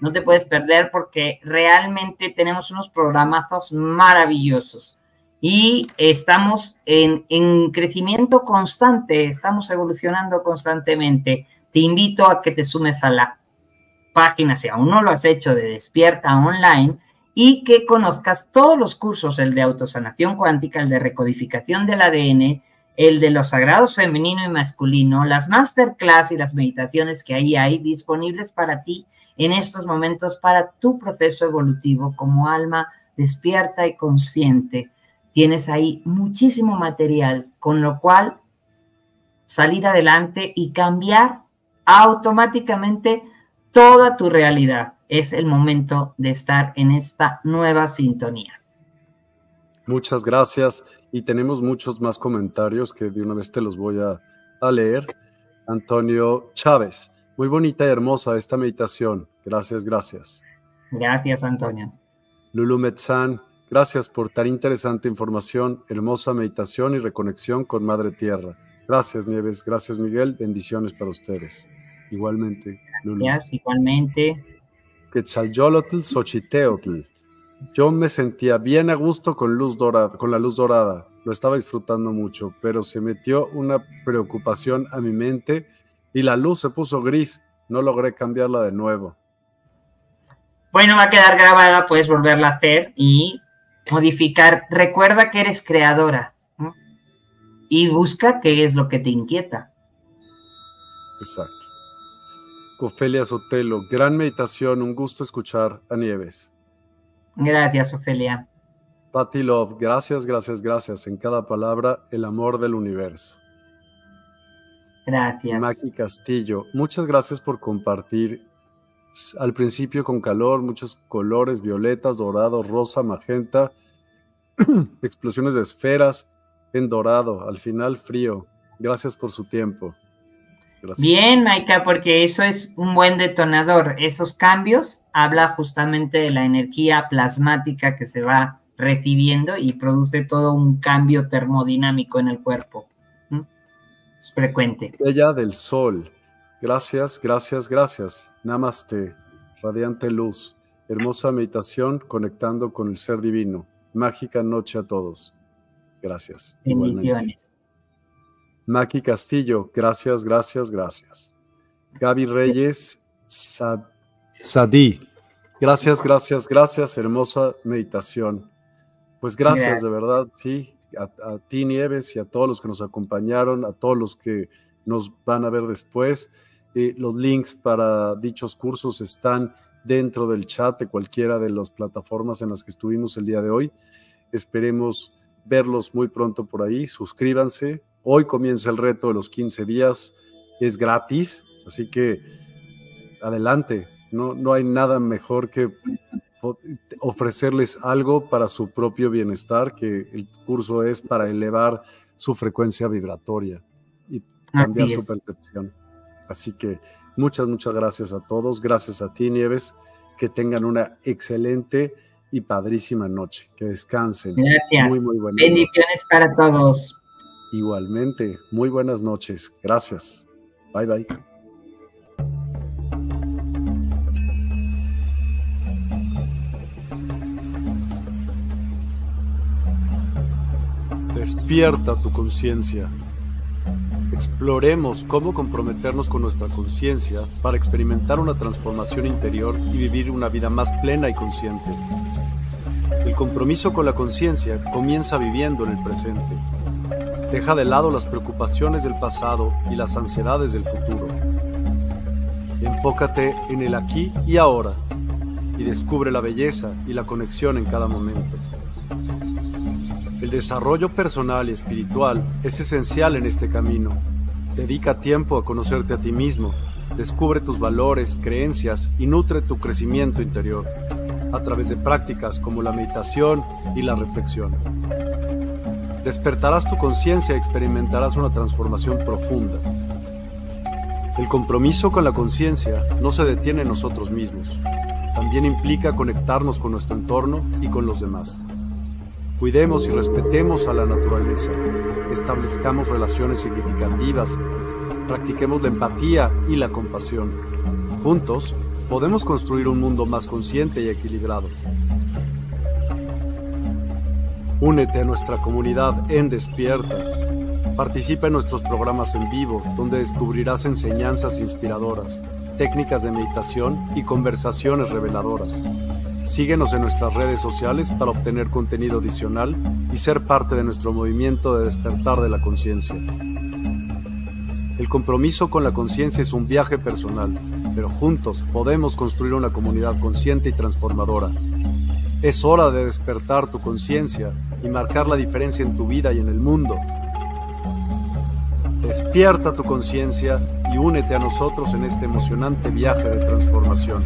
No te puedes perder porque realmente tenemos unos programazos maravillosos y estamos en, en crecimiento constante, estamos evolucionando constantemente. Te invito a que te sumes a la página, si aún no lo has hecho, de Despierta Online y que conozcas todos los cursos, el de autosanación cuántica, el de recodificación del ADN, el de los sagrados femenino y masculino, las masterclass y las meditaciones que ahí hay disponibles para ti en estos momentos para tu proceso evolutivo como alma despierta y consciente. Tienes ahí muchísimo material, con lo cual salir adelante y cambiar automáticamente toda tu realidad. Es el momento de estar en esta nueva sintonía. Muchas gracias y tenemos muchos más comentarios que de una vez te los voy a, leer. Antonio Chávez, muy bonita y hermosa esta meditación. Gracias, gracias. Gracias, Antonio. Lulu Metzán, gracias por tan interesante información, hermosa meditación y reconexión con Madre Tierra. Gracias, Nieves. Gracias, Miguel. Bendiciones para ustedes. Igualmente, Lulu. Gracias, igualmente. Quetzalyolotl Xochiteotl. Yo me sentía bien a gusto con, luz dorada, con la luz dorada, lo estaba disfrutando mucho, pero se metió una preocupación a mi mente y la luz se puso gris. No logré cambiarla de nuevo. Bueno, va a quedar grabada, puedes volverla a hacer y modificar. Recuerda que eres creadora y busca qué es lo que te inquieta. Exacto. Ofelia Sotelo, gran meditación, un gusto escuchar a Nieves. Gracias, Ofelia. Patty Love, gracias, gracias, gracias. En cada palabra, el amor del universo. Gracias. Maki Castillo, muchas gracias por compartir al principio con calor, muchos colores, violetas, dorado, rosa, magenta, explosiones de esferas en dorado, al final frío. Gracias por su tiempo. Bien, Maika, porque eso es un buen detonador. Esos cambios habla justamente de la energía plasmática que se va recibiendo y produce todo un cambio termodinámico en el cuerpo. Es frecuente. Ella del sol. Gracias, gracias, gracias. Namaste. Radiante luz. Hermosa meditación conectando con el ser divino. Mágica noche a todos. Gracias. Bendiciones. Maki Castillo, gracias, gracias, gracias. Gaby Reyes, Sadí, gracias, gracias, gracias, hermosa meditación. Pues gracias, de verdad, sí, a, ti Nieves y a todos los que nos acompañaron, a todos los que nos van a ver después. Eh, los links para dichos cursos están dentro del chat de cualquiera de las plataformas en las que estuvimos el día de hoy. Esperemos verlos muy pronto por ahí. Suscríbanse. Hoy comienza el reto de los 15 días. Es gratis, así que adelante. No, no hay nada mejor que ofrecerles algo para su propio bienestar, que el curso es para elevar su frecuencia vibratoria y cambiar su percepción. Así que muchas, muchas gracias a todos. Gracias a ti, Nieves. Que tengan una excelente y padrísima noche. Que descansen. Gracias. Muy, muy buenas Bendiciones para todos. Igualmente, muy buenas noches. Gracias. Bye, bye. Despierta tu conciencia. Exploremos cómo comprometernos con nuestra conciencia para experimentar una transformación interior y vivir una vida más plena y consciente. El compromiso con la conciencia comienza viviendo en el presente. Deja de lado las preocupaciones del pasado y las ansiedades del futuro. Enfócate en el aquí y ahora y descubre la belleza y la conexión en cada momento. El desarrollo personal y espiritual es esencial en este camino. Dedica tiempo a conocerte a ti mismo, descubre tus valores, creencias y nutre tu crecimiento interior a través de prácticas como la meditación y la reflexión. Despertarás tu conciencia y experimentarás una transformación profunda. El compromiso con la conciencia no se detiene en nosotros mismos, también implica conectarnos con nuestro entorno y con los demás. Cuidemos y respetemos a la naturaleza, establezcamos relaciones significativas, practiquemos la empatía y la compasión. Juntos podemos construir un mundo más consciente y equilibrado. Únete a nuestra comunidad en Despierta. Participa en nuestros programas en vivo, donde descubrirás enseñanzas inspiradoras, técnicas de meditación y conversaciones reveladoras. Síguenos en nuestras redes sociales para obtener contenido adicional y ser parte de nuestro movimiento de despertar de la conciencia. El compromiso con la conciencia es un viaje personal, pero juntos podemos construir una comunidad consciente y transformadora. Es hora de despertar tu conciencia y marcar la diferencia en tu vida y en el mundo. Despierta tu conciencia y únete a nosotros en este emocionante viaje de transformación.